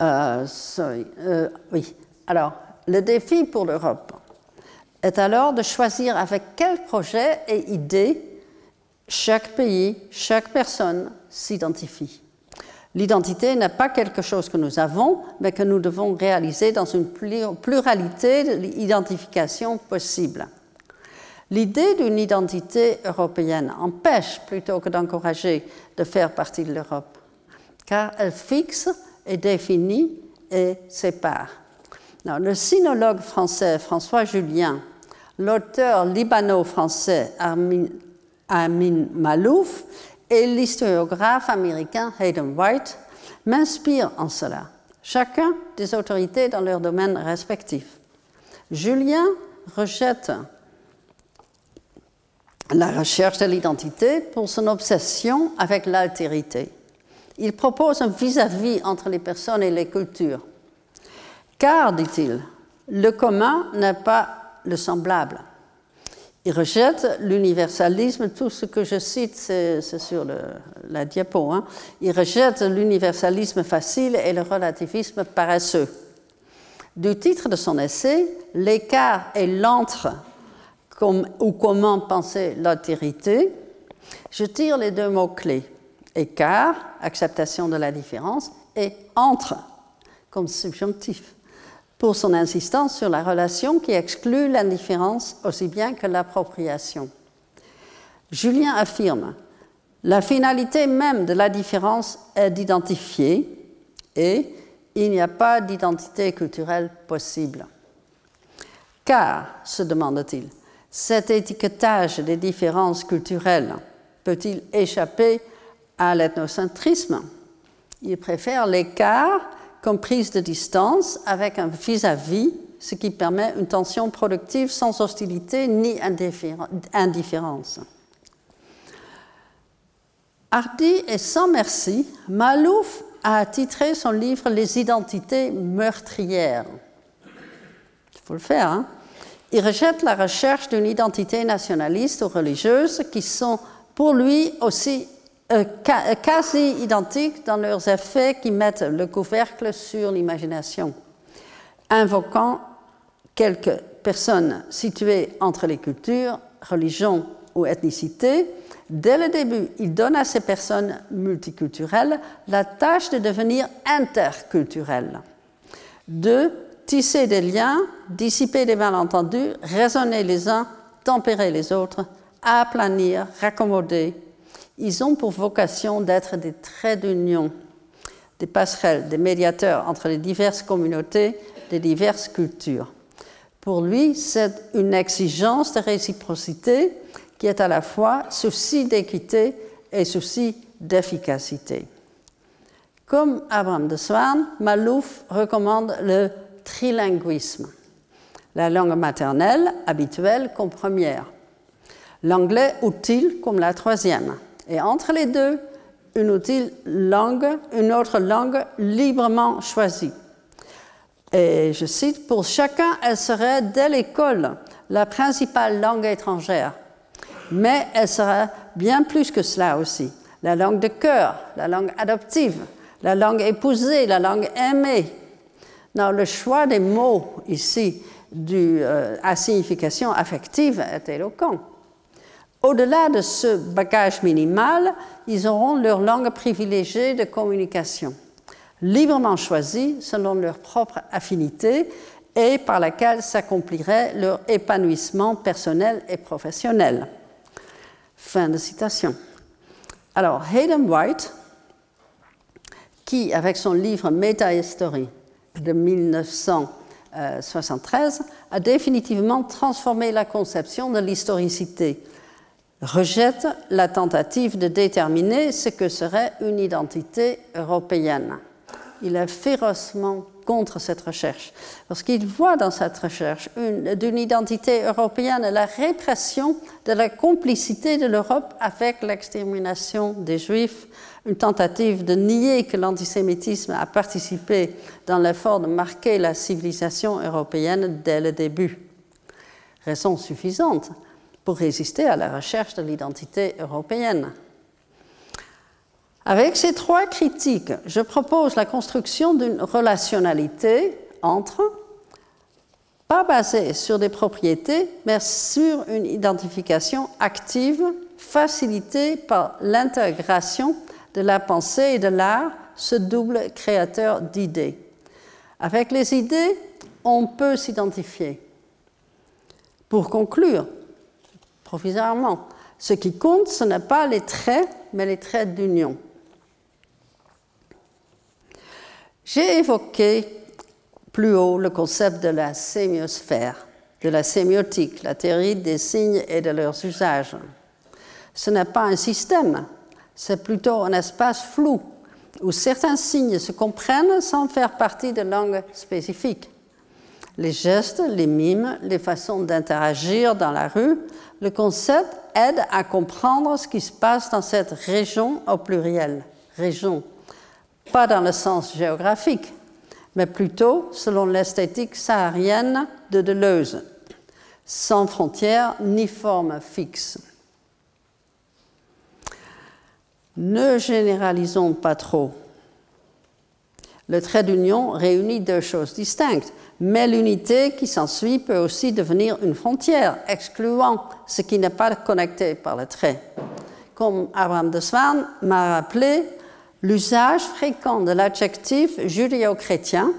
Euh, euh, oui. Alors, le défi pour l'Europe est alors de choisir avec quel projet et idée chaque pays, chaque personne s'identifie. L'identité n'est pas quelque chose que nous avons, mais que nous devons réaliser dans une pluralité d'identifications possibles. L'idée d'une identité européenne empêche plutôt que d'encourager de faire partie de l'Europe, car elle fixe et définit et sépare. le sinologue français François Julien, l'auteur libano-français Amin Malouf et l'historiographe américain Hayden White m'inspirent en cela, chacun des autorités dans leur domaine respectif. Julien rejette la recherche de l'identité pour son obsession avec l'altérité. Il propose un vis-à-vis entre les personnes et les cultures. Car, dit-il, le commun n'est pas le semblable. Il rejette l'universalisme, tout ce que je cite, c'est sur la diapo. Hein. Il rejette l'universalisme facile et le relativisme paresseux. Du titre de son essai, L'écart et l'entre, ou comment penser l'altérité, je tire les deux mots-clés écart, acceptation de la différence, et entre, comme subjonctif pour son insistance sur la relation qui exclut l'indifférence aussi bien que l'appropriation. Julien affirme La finalité même de la différence est d'identifier et il n'y a pas d'identité culturelle possible. Car, se demande-t-il, cet étiquetage des différences culturelles peut-il échapper à l'ethnocentrisme Il préfère l'écart comme prise de distance avec un vis-à-vis, ce qui permet une tension productive sans hostilité ni indifférence. Hardy et sans merci, Malouf a titré son livre Les identités meurtrières. Il faut le faire. Hein Il rejette la recherche d'une identité nationaliste ou religieuse qui sont pour lui aussi euh, euh, quasi identiques dans leurs effets qui mettent le couvercle sur l'imagination, invoquant quelques personnes situées entre les cultures, religions ou ethnicités. Dès le début, il donne à ces personnes multiculturelles la tâche de devenir interculturelles, de tisser des liens, dissiper des malentendus, raisonner les uns, tempérer les autres, aplanir, raccommoder, ils ont pour vocation d'être des traits d'union, des passerelles, des médiateurs entre les diverses communautés, des diverses cultures. Pour lui, c'est une exigence de réciprocité qui est à la fois souci d'équité et souci d'efficacité. Comme Abraham de Swan, Malouf recommande le trilinguisme, la langue maternelle habituelle comme première, l'anglais utile comme la troisième, et entre les deux, une, autre langue librement choisie. Et je cite, pour chacun, elle serait dès l'école la principale langue étrangère. Mais elle sera bien plus que cela aussi. La langue de cœur, la langue adoptive, la langue épousée, la langue aimée. Non, le choix des mots ici euh, à signification affective est éloquent. Au-delà de ce bagage minimal, ils auront leur langue privilégiée de communication, librement choisie selon leur propre affinité et par laquelle s'accomplirait leur épanouissement personnel et professionnel. Fin de citation. Alors, Hayden White, qui, avec son livre Meta History de 1973, a définitivement transformé la conception de l'historicité rejette la tentative de déterminer ce que serait une identité européenne. il est férocement contre cette recherche, parce qu'il voit dans cette recherche d'une identité européenne la répression de la complicité de l'Europe avec l'extermination des Juifs, une tentative de nier que l'antisémitisme a participé dans l'effort de marquer la civilisation européenne dès le début. Raison suffisante pour résister à la recherche de l'identité européenne. Avec ces trois critiques, je propose la construction d'une relationnalité entre, pas basée sur des propriétés, mais sur une identification active facilitée par l'intégration de la pensée et de l'art, ce double créateur d'idées. Avec les idées, on peut s'identifier. Pour conclure, provisoirement, ce qui compte, ce n'est pas les traits, mais les traits d'union. J'ai évoqué plus haut le concept de la sémiosphère, de la sémiotique, la théorie des signes et de leurs usages. Ce n'est pas un système, c'est plutôt un espace flou où certains signes se comprennent sans faire partie de langues spécifiques. Les gestes, les mimes, les façons d'interagir dans la rue, le concept aide à comprendre ce qui se passe dans cette région au pluriel, région. Pas dans le sens géographique, mais plutôt selon l'esthétique saharienne de Deleuze, sans frontières ni forme fixe. Ne généralisons pas trop. Le trait d'union réunit deux choses distinctes, mais l'unité qui s'ensuit peut aussi devenir une frontière, excluant ce qui n'est pas connecté par le trait. Comme Abraham de Swan m'a rappelé, L'usage fréquent de l'adjectif judéo-chrétien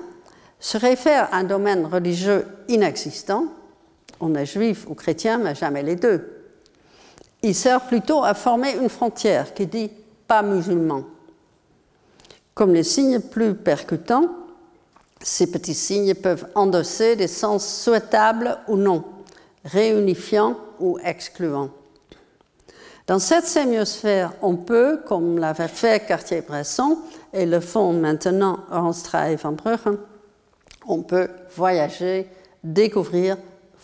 se réfère à un domaine religieux inexistant. On est juif ou chrétien, mais jamais les deux. Il sert plutôt à former une frontière qui dit pas musulman. Comme les signes plus percutants, ces petits signes peuvent endosser des sens souhaitables ou non, réunifiants ou excluants. Dans cette sémiosphère, on peut, comme l'avait fait Cartier-Bresson et le font maintenant Ernst van Bruggen, on peut voyager, découvrir,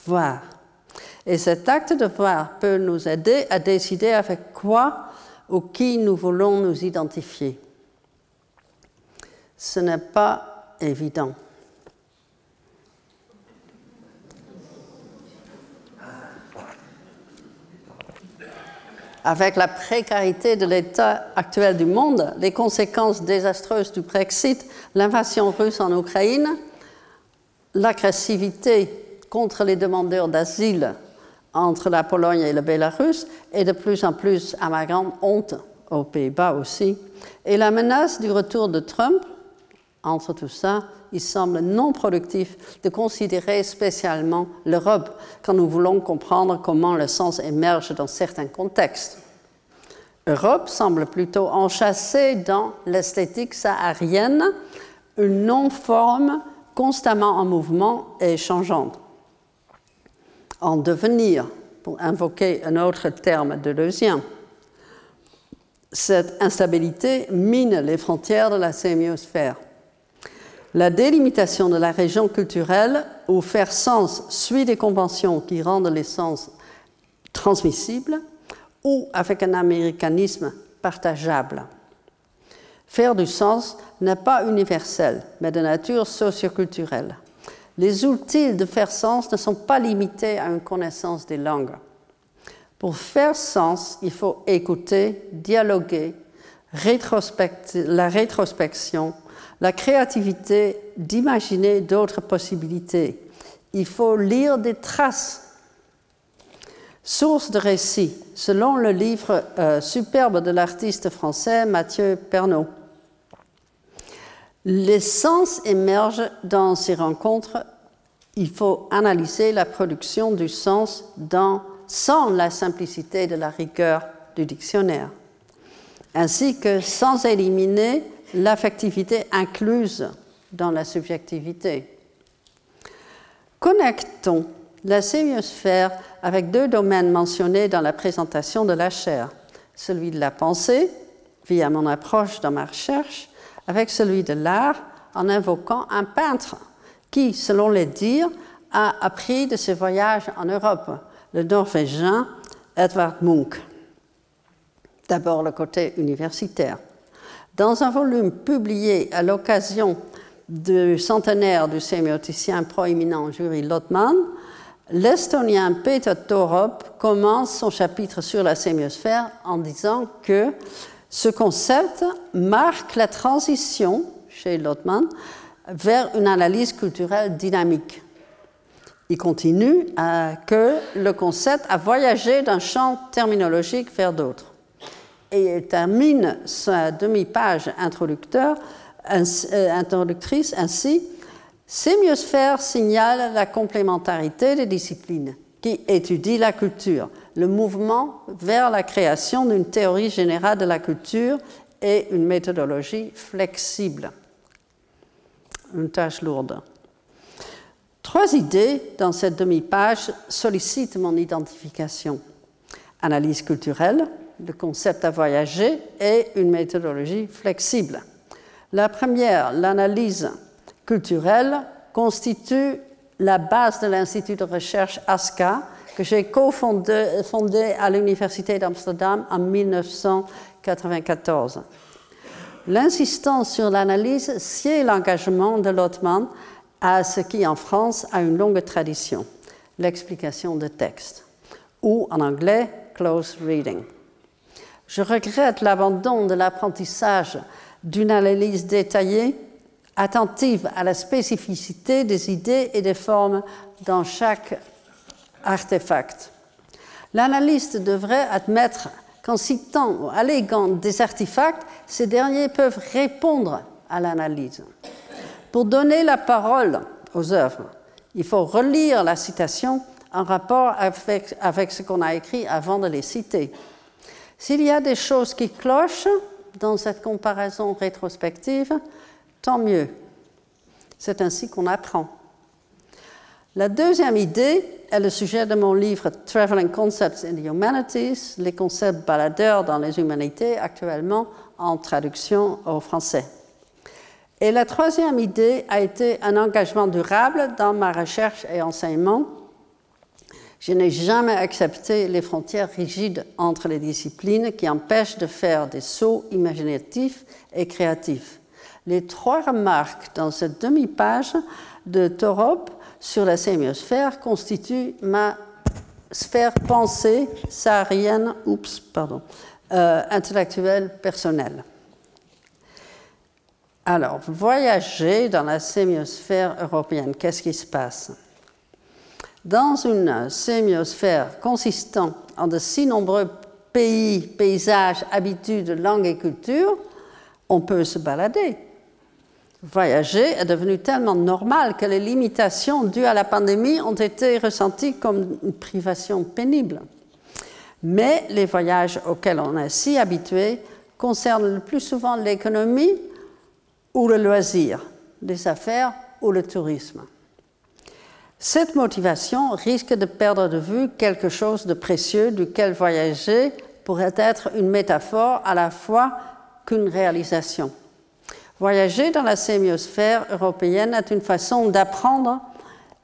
voir. Et cet acte de voir peut nous aider à décider avec quoi ou qui nous voulons nous identifier. Ce n'est pas évident. avec la précarité de l'état actuel du monde, les conséquences désastreuses du Brexit, l'invasion russe en Ukraine, l'agressivité contre les demandeurs d'asile entre la Pologne et le Bélarus, et de plus en plus, à ma grande honte, aux Pays-Bas aussi, et la menace du retour de Trump, entre tout ça, il semble non productif de considérer spécialement l'Europe quand nous voulons comprendre comment le sens émerge dans certains contextes. Europe semble plutôt enchâssée dans l'esthétique saharienne, une non-forme constamment en mouvement et changeante. En devenir, pour invoquer un autre terme de leusien. Cette instabilité mine les frontières de la sémiosphère. La délimitation de la région culturelle où faire sens suit des conventions qui rendent les sens transmissibles ou avec un américanisme partageable. Faire du sens n'est pas universel, mais de nature socioculturelle. Les outils de faire sens ne sont pas limités à une connaissance des langues. Pour faire sens, il faut écouter, dialoguer, la rétrospection, la créativité d'imaginer d'autres possibilités. Il faut lire des traces. Source de récit, selon le livre euh, superbe de l'artiste français Mathieu Pernaud. Sens émergent dans ces rencontres. Il faut analyser la production du sens sans la simplicité de la rigueur du dictionnaire, ainsi que sans éliminer l'affectivité incluse dans la subjectivité. Connectons la sémiosphère avec deux domaines mentionnés dans la présentation de la chair, celui de la pensée, via mon approche dans ma recherche, avec celui de l'art en invoquant un peintre qui, selon les dires, a appris de ses voyages en Europe, le Norvégien Edvard Munch. D'abord le côté universitaire. Dans un volume publié à l'occasion du centenaire du sémioticien proéminent Juri Lotman, l'estonien Peter Torop commence son chapitre sur la sémiosphère en disant que ce concept marque la transition chez Lotman vers une analyse culturelle dynamique. Il continue que le concept a voyagé d'un champ terminologique vers d'autres. Et termine sa demi-page introducteur, euh, introductrice ainsi. Sémiosphère signale la complémentarité des disciplines qui étudient la culture, le mouvement vers la création d'une théorie générale de la culture et une méthodologie flexible. Une tâche lourde. Trois idées dans cette demi-page sollicitent mon identification. Analyse culturelle, le concept à voyager et une méthodologie flexible. La première, l'analyse culturelle, constitue la base de l'Institut de recherche ASCA que j'ai cofondé à l'Université d'Amsterdam en 1994. L'insistance sur l'analyse sied l'engagement de Lotman à ce qui en France a une longue tradition, l'explication de texte, ou en anglais close reading. Je regrette l'abandon de l'apprentissage d'une analyse détaillée, attentive à la spécificité des idées et des formes dans chaque artefact. L'analyste devrait admettre qu'en citant ou alléguant des artefacts, ces derniers peuvent répondre à l'analyse. Pour donner la parole aux œuvres, il faut relire la citation en rapport avec, ce qu'on a écrit avant de les citer. S'il y a des choses qui clochent dans cette comparaison rétrospective, tant mieux. C'est ainsi qu'on apprend. La deuxième idée est le sujet de mon livre Traveling Concepts in the Humanities, les concepts baladeurs dans les humanités, actuellement en traduction au français. Et la troisième idée a été un engagement durable dans ma recherche et enseignement. Je n'ai jamais accepté les frontières rigides entre les disciplines qui empêchent de faire des sauts imaginatifs et créatifs. Les trois remarques dans cette demi-page de Torop sur la sémiosphère constituent ma sphère pensée saharienne, oups, pardon, euh, intellectuelle personnelle. Alors, voyager dans la sémiosphère européenne, qu'est-ce qui se passe? Dans une sémiosphère consistant en de si nombreux pays, paysages, habitudes, langues et cultures, on peut se balader. Voyager est devenu tellement normal que les limitations dues à la pandémie ont été ressenties comme une privation pénible. Mais les voyages auxquels on est si habitué concernent le plus souvent l'économie, ou le loisir, les affaires ou le tourisme. Cette motivation risque de perdre de vue quelque chose de précieux duquel voyager pourrait être une métaphore à la fois qu'une réalisation. Voyager dans la sémiosphère européenne est une façon d'apprendre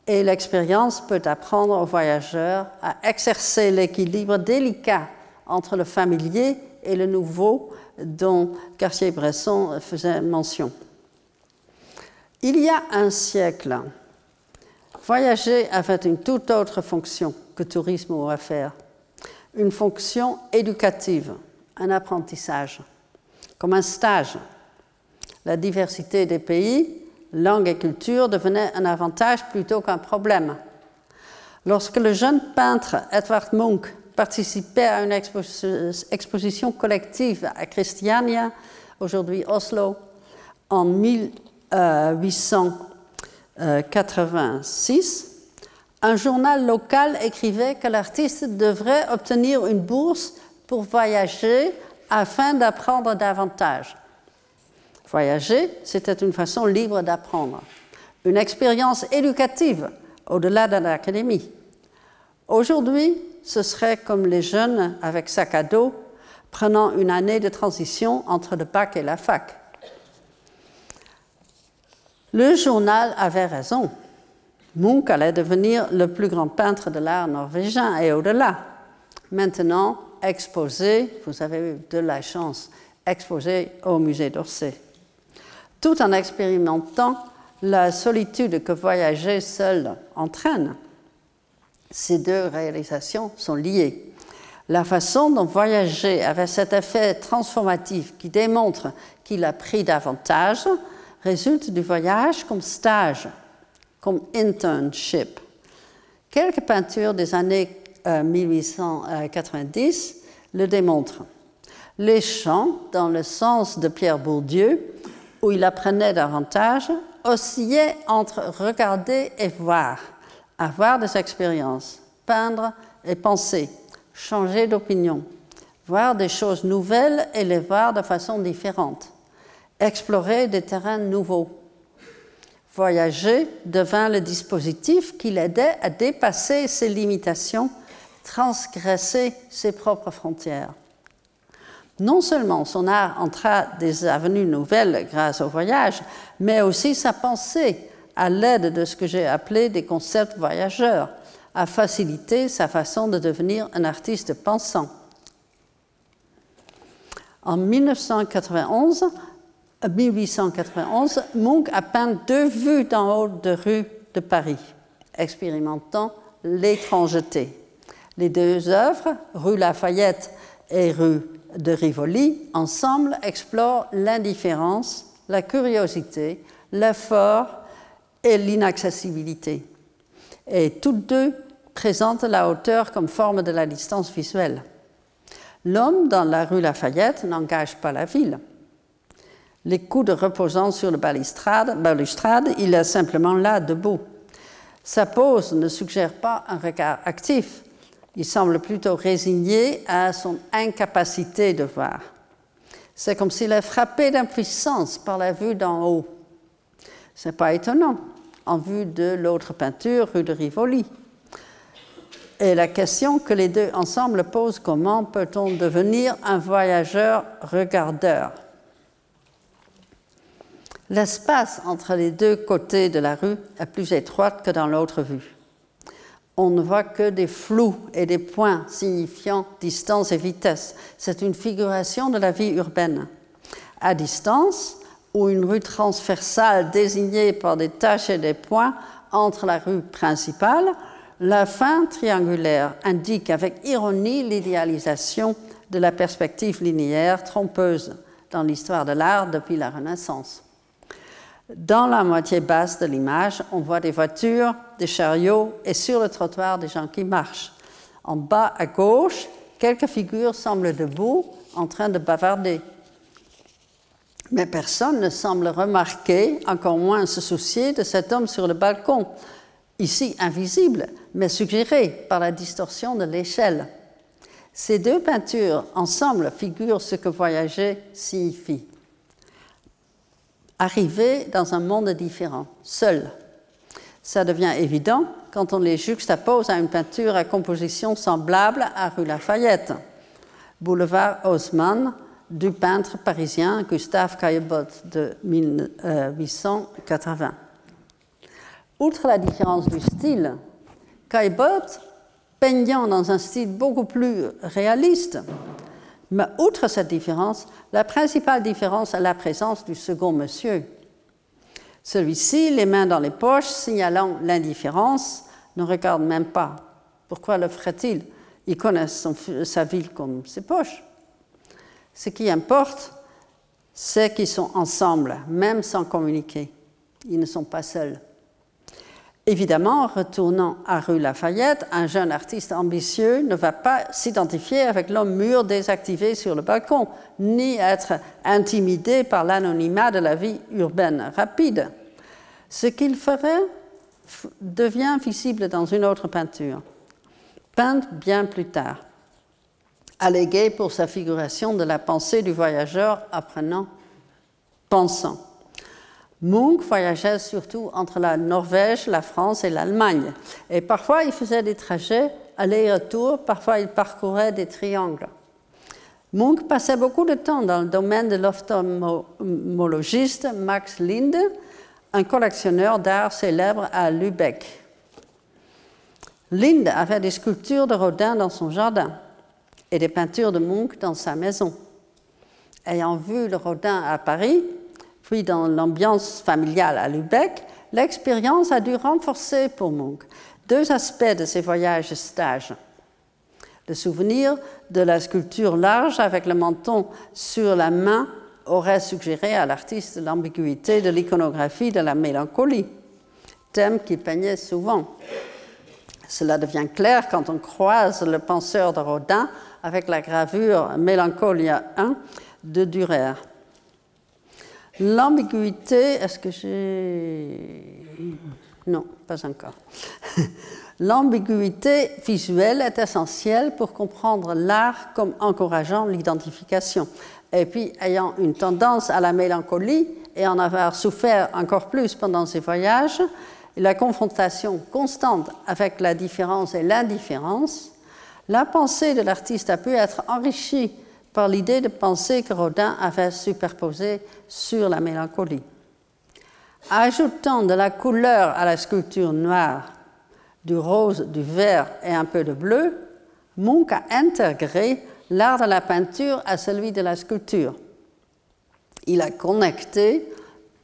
et l'expérience peut apprendre aux voyageurs à exercer l'équilibre délicat entre le familier et le nouveau dont Cartier-Bresson faisait mention. Il y a un siècle, voyager avait une toute autre fonction que tourisme ou affaires, une fonction éducative, un apprentissage, comme un stage. La diversité des pays, langues et cultures devenait un avantage plutôt qu'un problème. Lorsque le jeune peintre Edvard Munch participait à une exposition collective à Christiania, aujourd'hui Oslo, en 1886, un journal local écrivait que l'artiste devrait obtenir une bourse pour voyager afin d'apprendre davantage. Voyager, c'était une façon libre d'apprendre, une expérience éducative au-delà de l'académie. Aujourd'hui, ce serait comme les jeunes avec sac à dos prenant une année de transition entre le bac et la fac. Le journal avait raison. Munch allait devenir le plus grand peintre de l'art norvégien et au-delà. Maintenant, exposé, vous avez de la chance, exposé au musée d'Orsay. Tout en expérimentant la solitude que voyager seul entraîne. Ces deux réalisations sont liées. La façon dont voyager avait cet effet transformatif qui démontre qu'il a pris davantage résulte du voyage comme stage, comme internship. Quelques peintures des années 1890 euh, le démontrent. Les chants, dans le sens de Pierre Bourdieu, où il apprenait davantage, oscillaient entre regarder et voir, avoir des expériences, peindre et penser, changer d'opinion, voir des choses nouvelles et les voir de façon différente, explorer des terrains nouveaux. Voyager devint le dispositif qui l'aidait à dépasser ses limitations, transgresser ses propres frontières. Non seulement son art entra des avenues nouvelles grâce au voyage, mais aussi sa pensée à l'aide de ce que j'ai appelé des concepts voyageurs, a facilité sa façon de devenir un artiste pensant. En 1991, 1891, Munch a peint deux vues d'en haut de rue de Paris, expérimentant l'étrangeté. Les deux œuvres, rue Lafayette et rue de Rivoli, ensemble explorent l'indifférence, la curiosité, l'effort et l'inaccessibilité. Et toutes deux présentent la hauteur comme forme de la distance visuelle. L'homme dans la rue Lafayette n'engage pas la ville. Les coudes reposant sur le balustrade, balustrade, il est simplement là, debout. Sa pose ne suggère pas un regard actif. Il semble plutôt résigné à son incapacité de voir. C'est comme s'il est frappé d'impuissance par la vue d'en haut. Ce n'est pas étonnant en vue de l'autre peinture, rue de Rivoli. Et la question que les deux ensemble posent, comment peut-on devenir un voyageur regardeur? L'espace entre les deux côtés de la rue est plus étroit que dans l'autre vue. On ne voit que des flous et des points signifiant distance et vitesse. C'est une figuration de la vie urbaine. À distance, ou une rue transversale désignée par des taches et des points entre la rue principale, la fin triangulaire indique avec ironie l'idéalisation de la perspective linéaire trompeuse dans l'histoire de l'art depuis la Renaissance. Dans la moitié basse de l'image, on voit des voitures, des chariots et sur le trottoir des gens qui marchent. En bas à gauche, quelques figures semblent debout en train de bavarder. Mais personne ne semble remarquer, encore moins se soucier de cet homme sur le balcon, ici invisible, mais suggéré par la distorsion de l'échelle. Ces deux peintures ensemble figurent ce que voyager signifie arriver dans un monde différent, seul. Ça devient évident quand on les juxtapose à une peinture à composition semblable à rue Lafayette, boulevard Haussmann, du peintre parisien Gustave Caillebotte de 1880. Outre la différence du style, Caillebotte, peignant dans un style beaucoup plus réaliste, mais outre cette différence, la principale différence est la présence du second monsieur. Celui-ci, les mains dans les poches, signalant l'indifférence, ne regarde même pas. Pourquoi le ferait-il? Il connaît sa ville comme ses poches. Ce qui importe, c'est qu'ils sont ensemble, même sans communiquer. Ils ne sont pas seuls. Évidemment, retournant à rue Lafayette, un jeune artiste ambitieux ne va pas s'identifier avec l'homme mûr désactivé sur le balcon, ni être intimidé par l'anonymat de la vie urbaine rapide. Ce qu'il ferait devient visible dans une autre peinture, peinte bien plus tard, alléguée pour sa figuration de la pensée du voyageur apprenant, pensant. Munch voyageait surtout entre la Norvège, la France et l'Allemagne. Et parfois, il faisait des trajets aller-retour, parfois il parcourait des triangles. Munch passait beaucoup de temps dans le domaine de l'ophtalmologiste Max Linde un collectionneur d'art célèbre à Lübeck. Linde avait des sculptures de Rodin dans son jardin et des peintures de Munch dans sa maison. Ayant vu le Rodin à Paris, puis dans l'ambiance familiale à Lübeck, l'expérience a dû renforcer pour Munch deux aspects de ses voyages et stages. Le souvenir de la sculpture large avec le menton sur la main aurait suggéré à l'artiste l'ambiguïté de l'iconographie de la mélancolie, thème qu'il peignait souvent. Cela devient clair quand on croise le penseur de Rodin avec la gravure Mélancolia 1 de Durer. L'ambiguïté, est-ce que j'ai... Non, pas encore. L'ambiguïté visuelle est essentielle pour comprendre l'art comme encourageant l'identification. Et puis, ayant une tendance à la mélancolie et en avoir souffert encore plus pendant ses voyages, la confrontation constante avec la différence et l'indifférence, la pensée de l'artiste a pu être enrichie par l'idée de penser que Rodin avait superposé sur la mélancolie. Ajoutant de la couleur à la sculpture noire, du rose, du vert et un peu de bleu, Munch a intégré l'art de la peinture à celui de la sculpture. Il a connecté,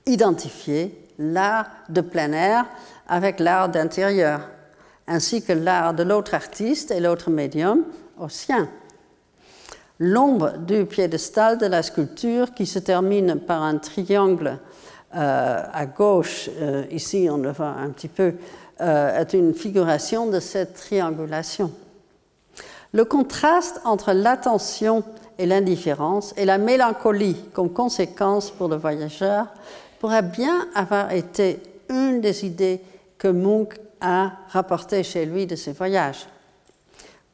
identifié l'art de plein air avec l'art d'intérieur, ainsi que l'art de l'autre artiste et l'autre médium au sien. L'ombre du piédestal de la sculpture qui se termine par un triangle euh, à gauche, euh, ici on le voit un petit peu, euh, est une figuration de cette triangulation. Le contraste entre l'attention et l'indifférence et la mélancolie comme conséquence pour le voyageur pourrait bien avoir été une des idées que Munch a rapportées chez lui de ses voyages.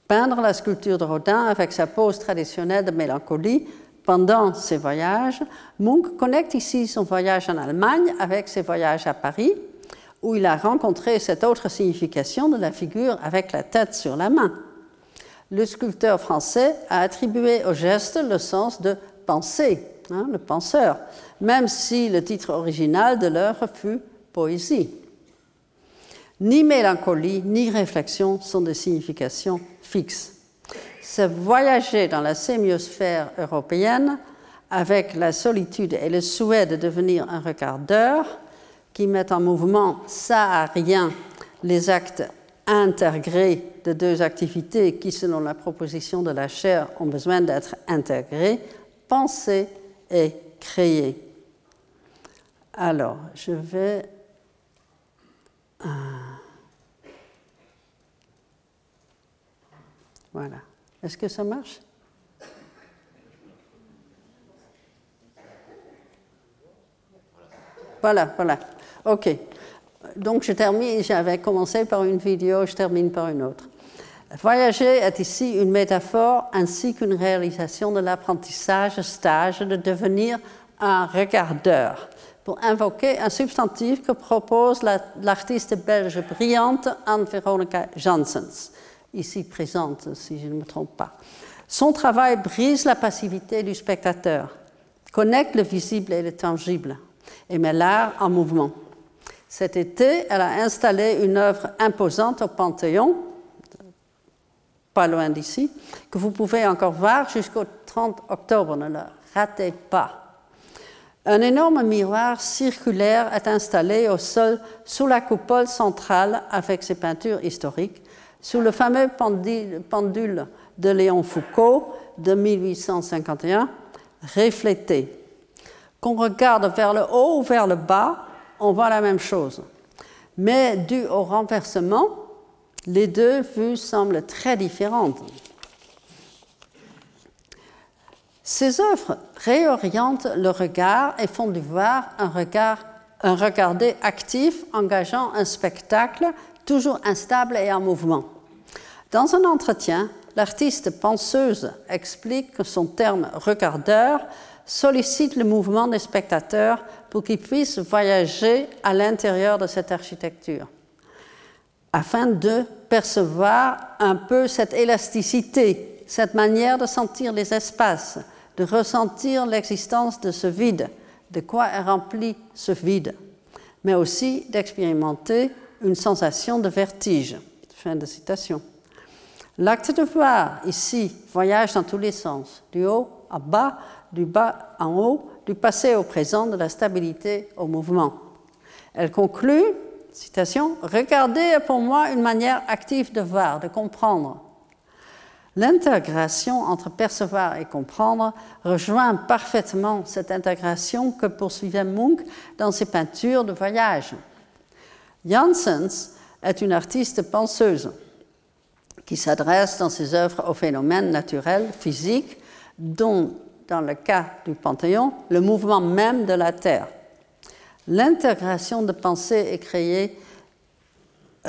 Peindre la sculpture de Rodin avec sa pose traditionnelle de mélancolie pendant ses voyages, Munch connecte ici son voyage en Allemagne avec ses voyages à Paris, où il a rencontré cette autre signification de la figure avec la tête sur la main. Le sculpteur français a attribué au geste le sens de penser, hein, le penseur, même si le titre original de l'œuvre fut poésie. Ni mélancolie ni réflexion sont des significations fixes. C'est voyager dans la sémiosphère européenne avec la solitude et le souhait de devenir un regardeur qui met en mouvement ça à rien les actes intégrés de deux activités qui, selon la proposition de la chair, ont besoin d'être intégrées, penser et créer. Alors, je vais... voilà. Est-ce que ça marche? Voilà, voilà. OK. Donc, je termine, j'avais commencé par une vidéo, je termine par une autre. Voyager est ici une métaphore ainsi qu'une réalisation de l'apprentissage stage de devenir un regardeur pour invoquer un substantif que propose l'artiste belge brillante Anne-Veronica Janssens, ici présente si je ne me trompe pas. Son travail brise la passivité du spectateur, connecte le visible et le tangible et met l'art en mouvement. Cet été, elle a installé une œuvre imposante au Panthéon, pas loin d'ici, que vous pouvez encore voir jusqu'au 30 octobre. Ne le ratez pas. Un énorme miroir circulaire est installé au sol sous la coupole centrale avec ses peintures historiques, sous le fameux pendule de Léon Foucault de 1851, reflété. Qu'on regarde vers le haut ou vers le bas, on voit la même chose. Mais dû au renversement, les deux vues semblent très différentes. Ces œuvres réorientent le regard et font du voir un regard, un regarder actif, engageant un spectacle toujours instable et en mouvement. Dans un entretien, l'artiste penseuse explique que son terme regardeur sollicite le mouvement des spectateurs pour qu'ils puissent voyager à l'intérieur de cette architecture, afin de percevoir un peu cette élasticité, cette manière de sentir les espaces, de ressentir l'existence de ce vide, de quoi est rempli ce vide. mais aussi d'expérimenter une sensation de vertige. Fin de citation. L'acte de voir, ici, voyage dans tous les sens, du haut à bas, du bas en haut, du passé au présent, de la stabilité au mouvement. Elle conclut, citation, Regardez est pour moi une manière active de voir, de comprendre. L'intégration entre percevoir et comprendre rejoint parfaitement cette intégration que poursuivait Munch dans ses peintures de voyage. Janssens est une artiste penseuse qui s'adresse dans ses œuvres aux phénomènes naturels, physiques, dont, dans le cas du Panthéon, le mouvement même de la Terre. L'intégration de pensée et créée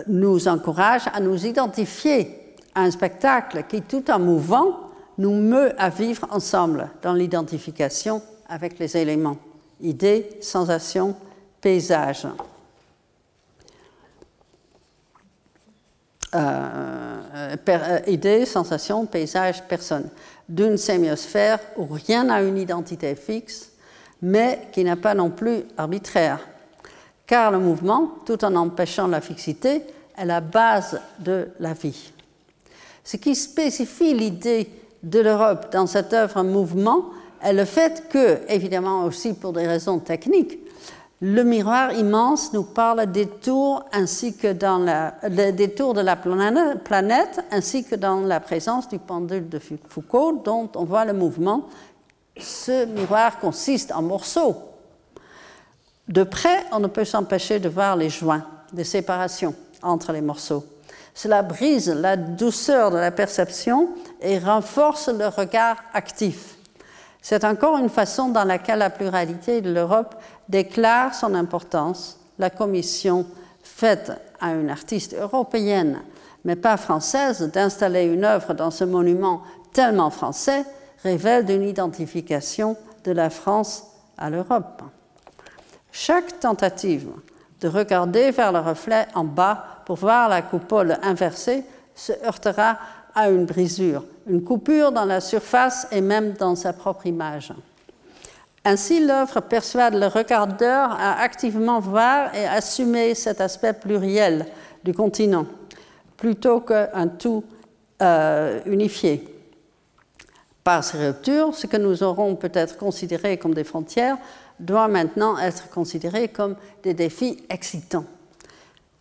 nous encourage à nous identifier à un spectacle qui, tout en mouvant, nous meut à vivre ensemble dans l'identification avec les éléments, idées, sensations, paysages. Euh, euh, idées, sensations, paysages, personnes, d'une sémiosphère où rien n'a une identité fixe, mais qui n'est pas non plus arbitraire. Car le mouvement, tout en empêchant la fixité, est la base de la vie. Ce qui spécifie l'idée de l'Europe dans cette œuvre mouvement est le fait que, évidemment aussi pour des raisons techniques, le miroir immense nous parle des tours, ainsi que des tours de la planète, ainsi que dans la présence du pendule de Foucault, dont on voit le mouvement. Ce miroir consiste en morceaux. De près, on ne peut s'empêcher de voir les joints, des séparations entre les morceaux. Cela brise la douceur de la perception et renforce le regard actif. C'est encore une façon dans laquelle la pluralité de l'Europe déclare son importance. La commission faite à une artiste européenne, mais pas française, d'installer une œuvre dans ce monument tellement français révèle une identification de la France à l'Europe. Chaque tentative de regarder vers le reflet en bas pour voir la coupole inversée se heurtera à une brisure, une coupure dans la surface et même dans sa propre image. Ainsi, l'œuvre persuade le regardeur à activement voir et assumer cet aspect pluriel du continent, plutôt qu'un tout euh, unifié. Par ces ruptures, ce que nous aurons peut-être considéré comme des frontières doit maintenant être considéré comme des défis excitants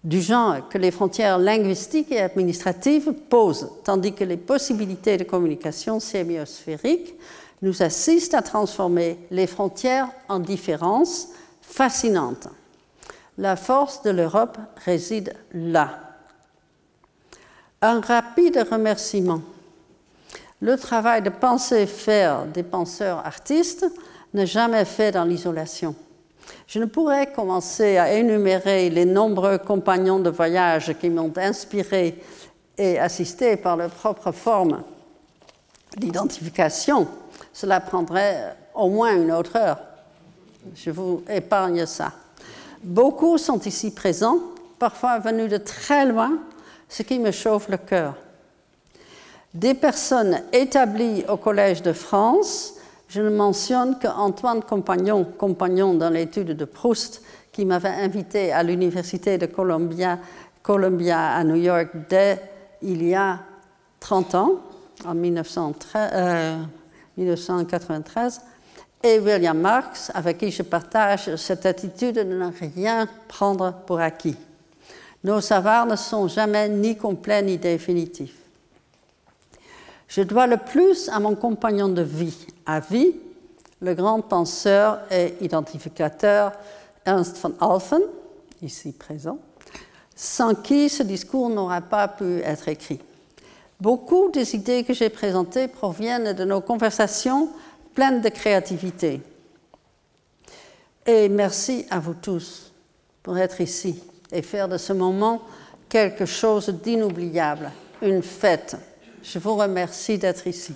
du genre que les frontières linguistiques et administratives posent, tandis que les possibilités de communication sémiosphérique nous assistent à transformer les frontières en différences fascinantes. La force de l'Europe réside là. Un rapide remerciement. Le travail de penser faire des penseurs artistes n'est jamais fait dans l'isolation. Je ne pourrais commencer à énumérer les nombreux compagnons de voyage qui m'ont inspiré et assisté par leur propre forme d'identification. Cela prendrait au moins une autre heure. Je vous épargne ça. Beaucoup sont ici présents, parfois venus de très loin, ce qui me chauffe le cœur. Des personnes établies au Collège de France je ne mentionne qu'Antoine Compagnon, compagnon dans l'étude de Proust, qui m'avait invité à l'Université de Columbia, à New York dès il y a 30 ans, en 1993, euh, et William Marx, avec qui je partage cette attitude de ne rien prendre pour acquis. Nos savoirs ne sont jamais ni complets ni définitifs. Je dois le plus à mon compagnon de vie, à vie, le grand penseur et identificateur Ernst von Alphen, ici présent, sans qui ce discours n'aurait pas pu être écrit. Beaucoup des idées que j'ai présentées proviennent de nos conversations pleines de créativité. Et merci à vous tous pour être ici et faire de ce moment quelque chose d'inoubliable, une fête. Je vous remercie d'être ici.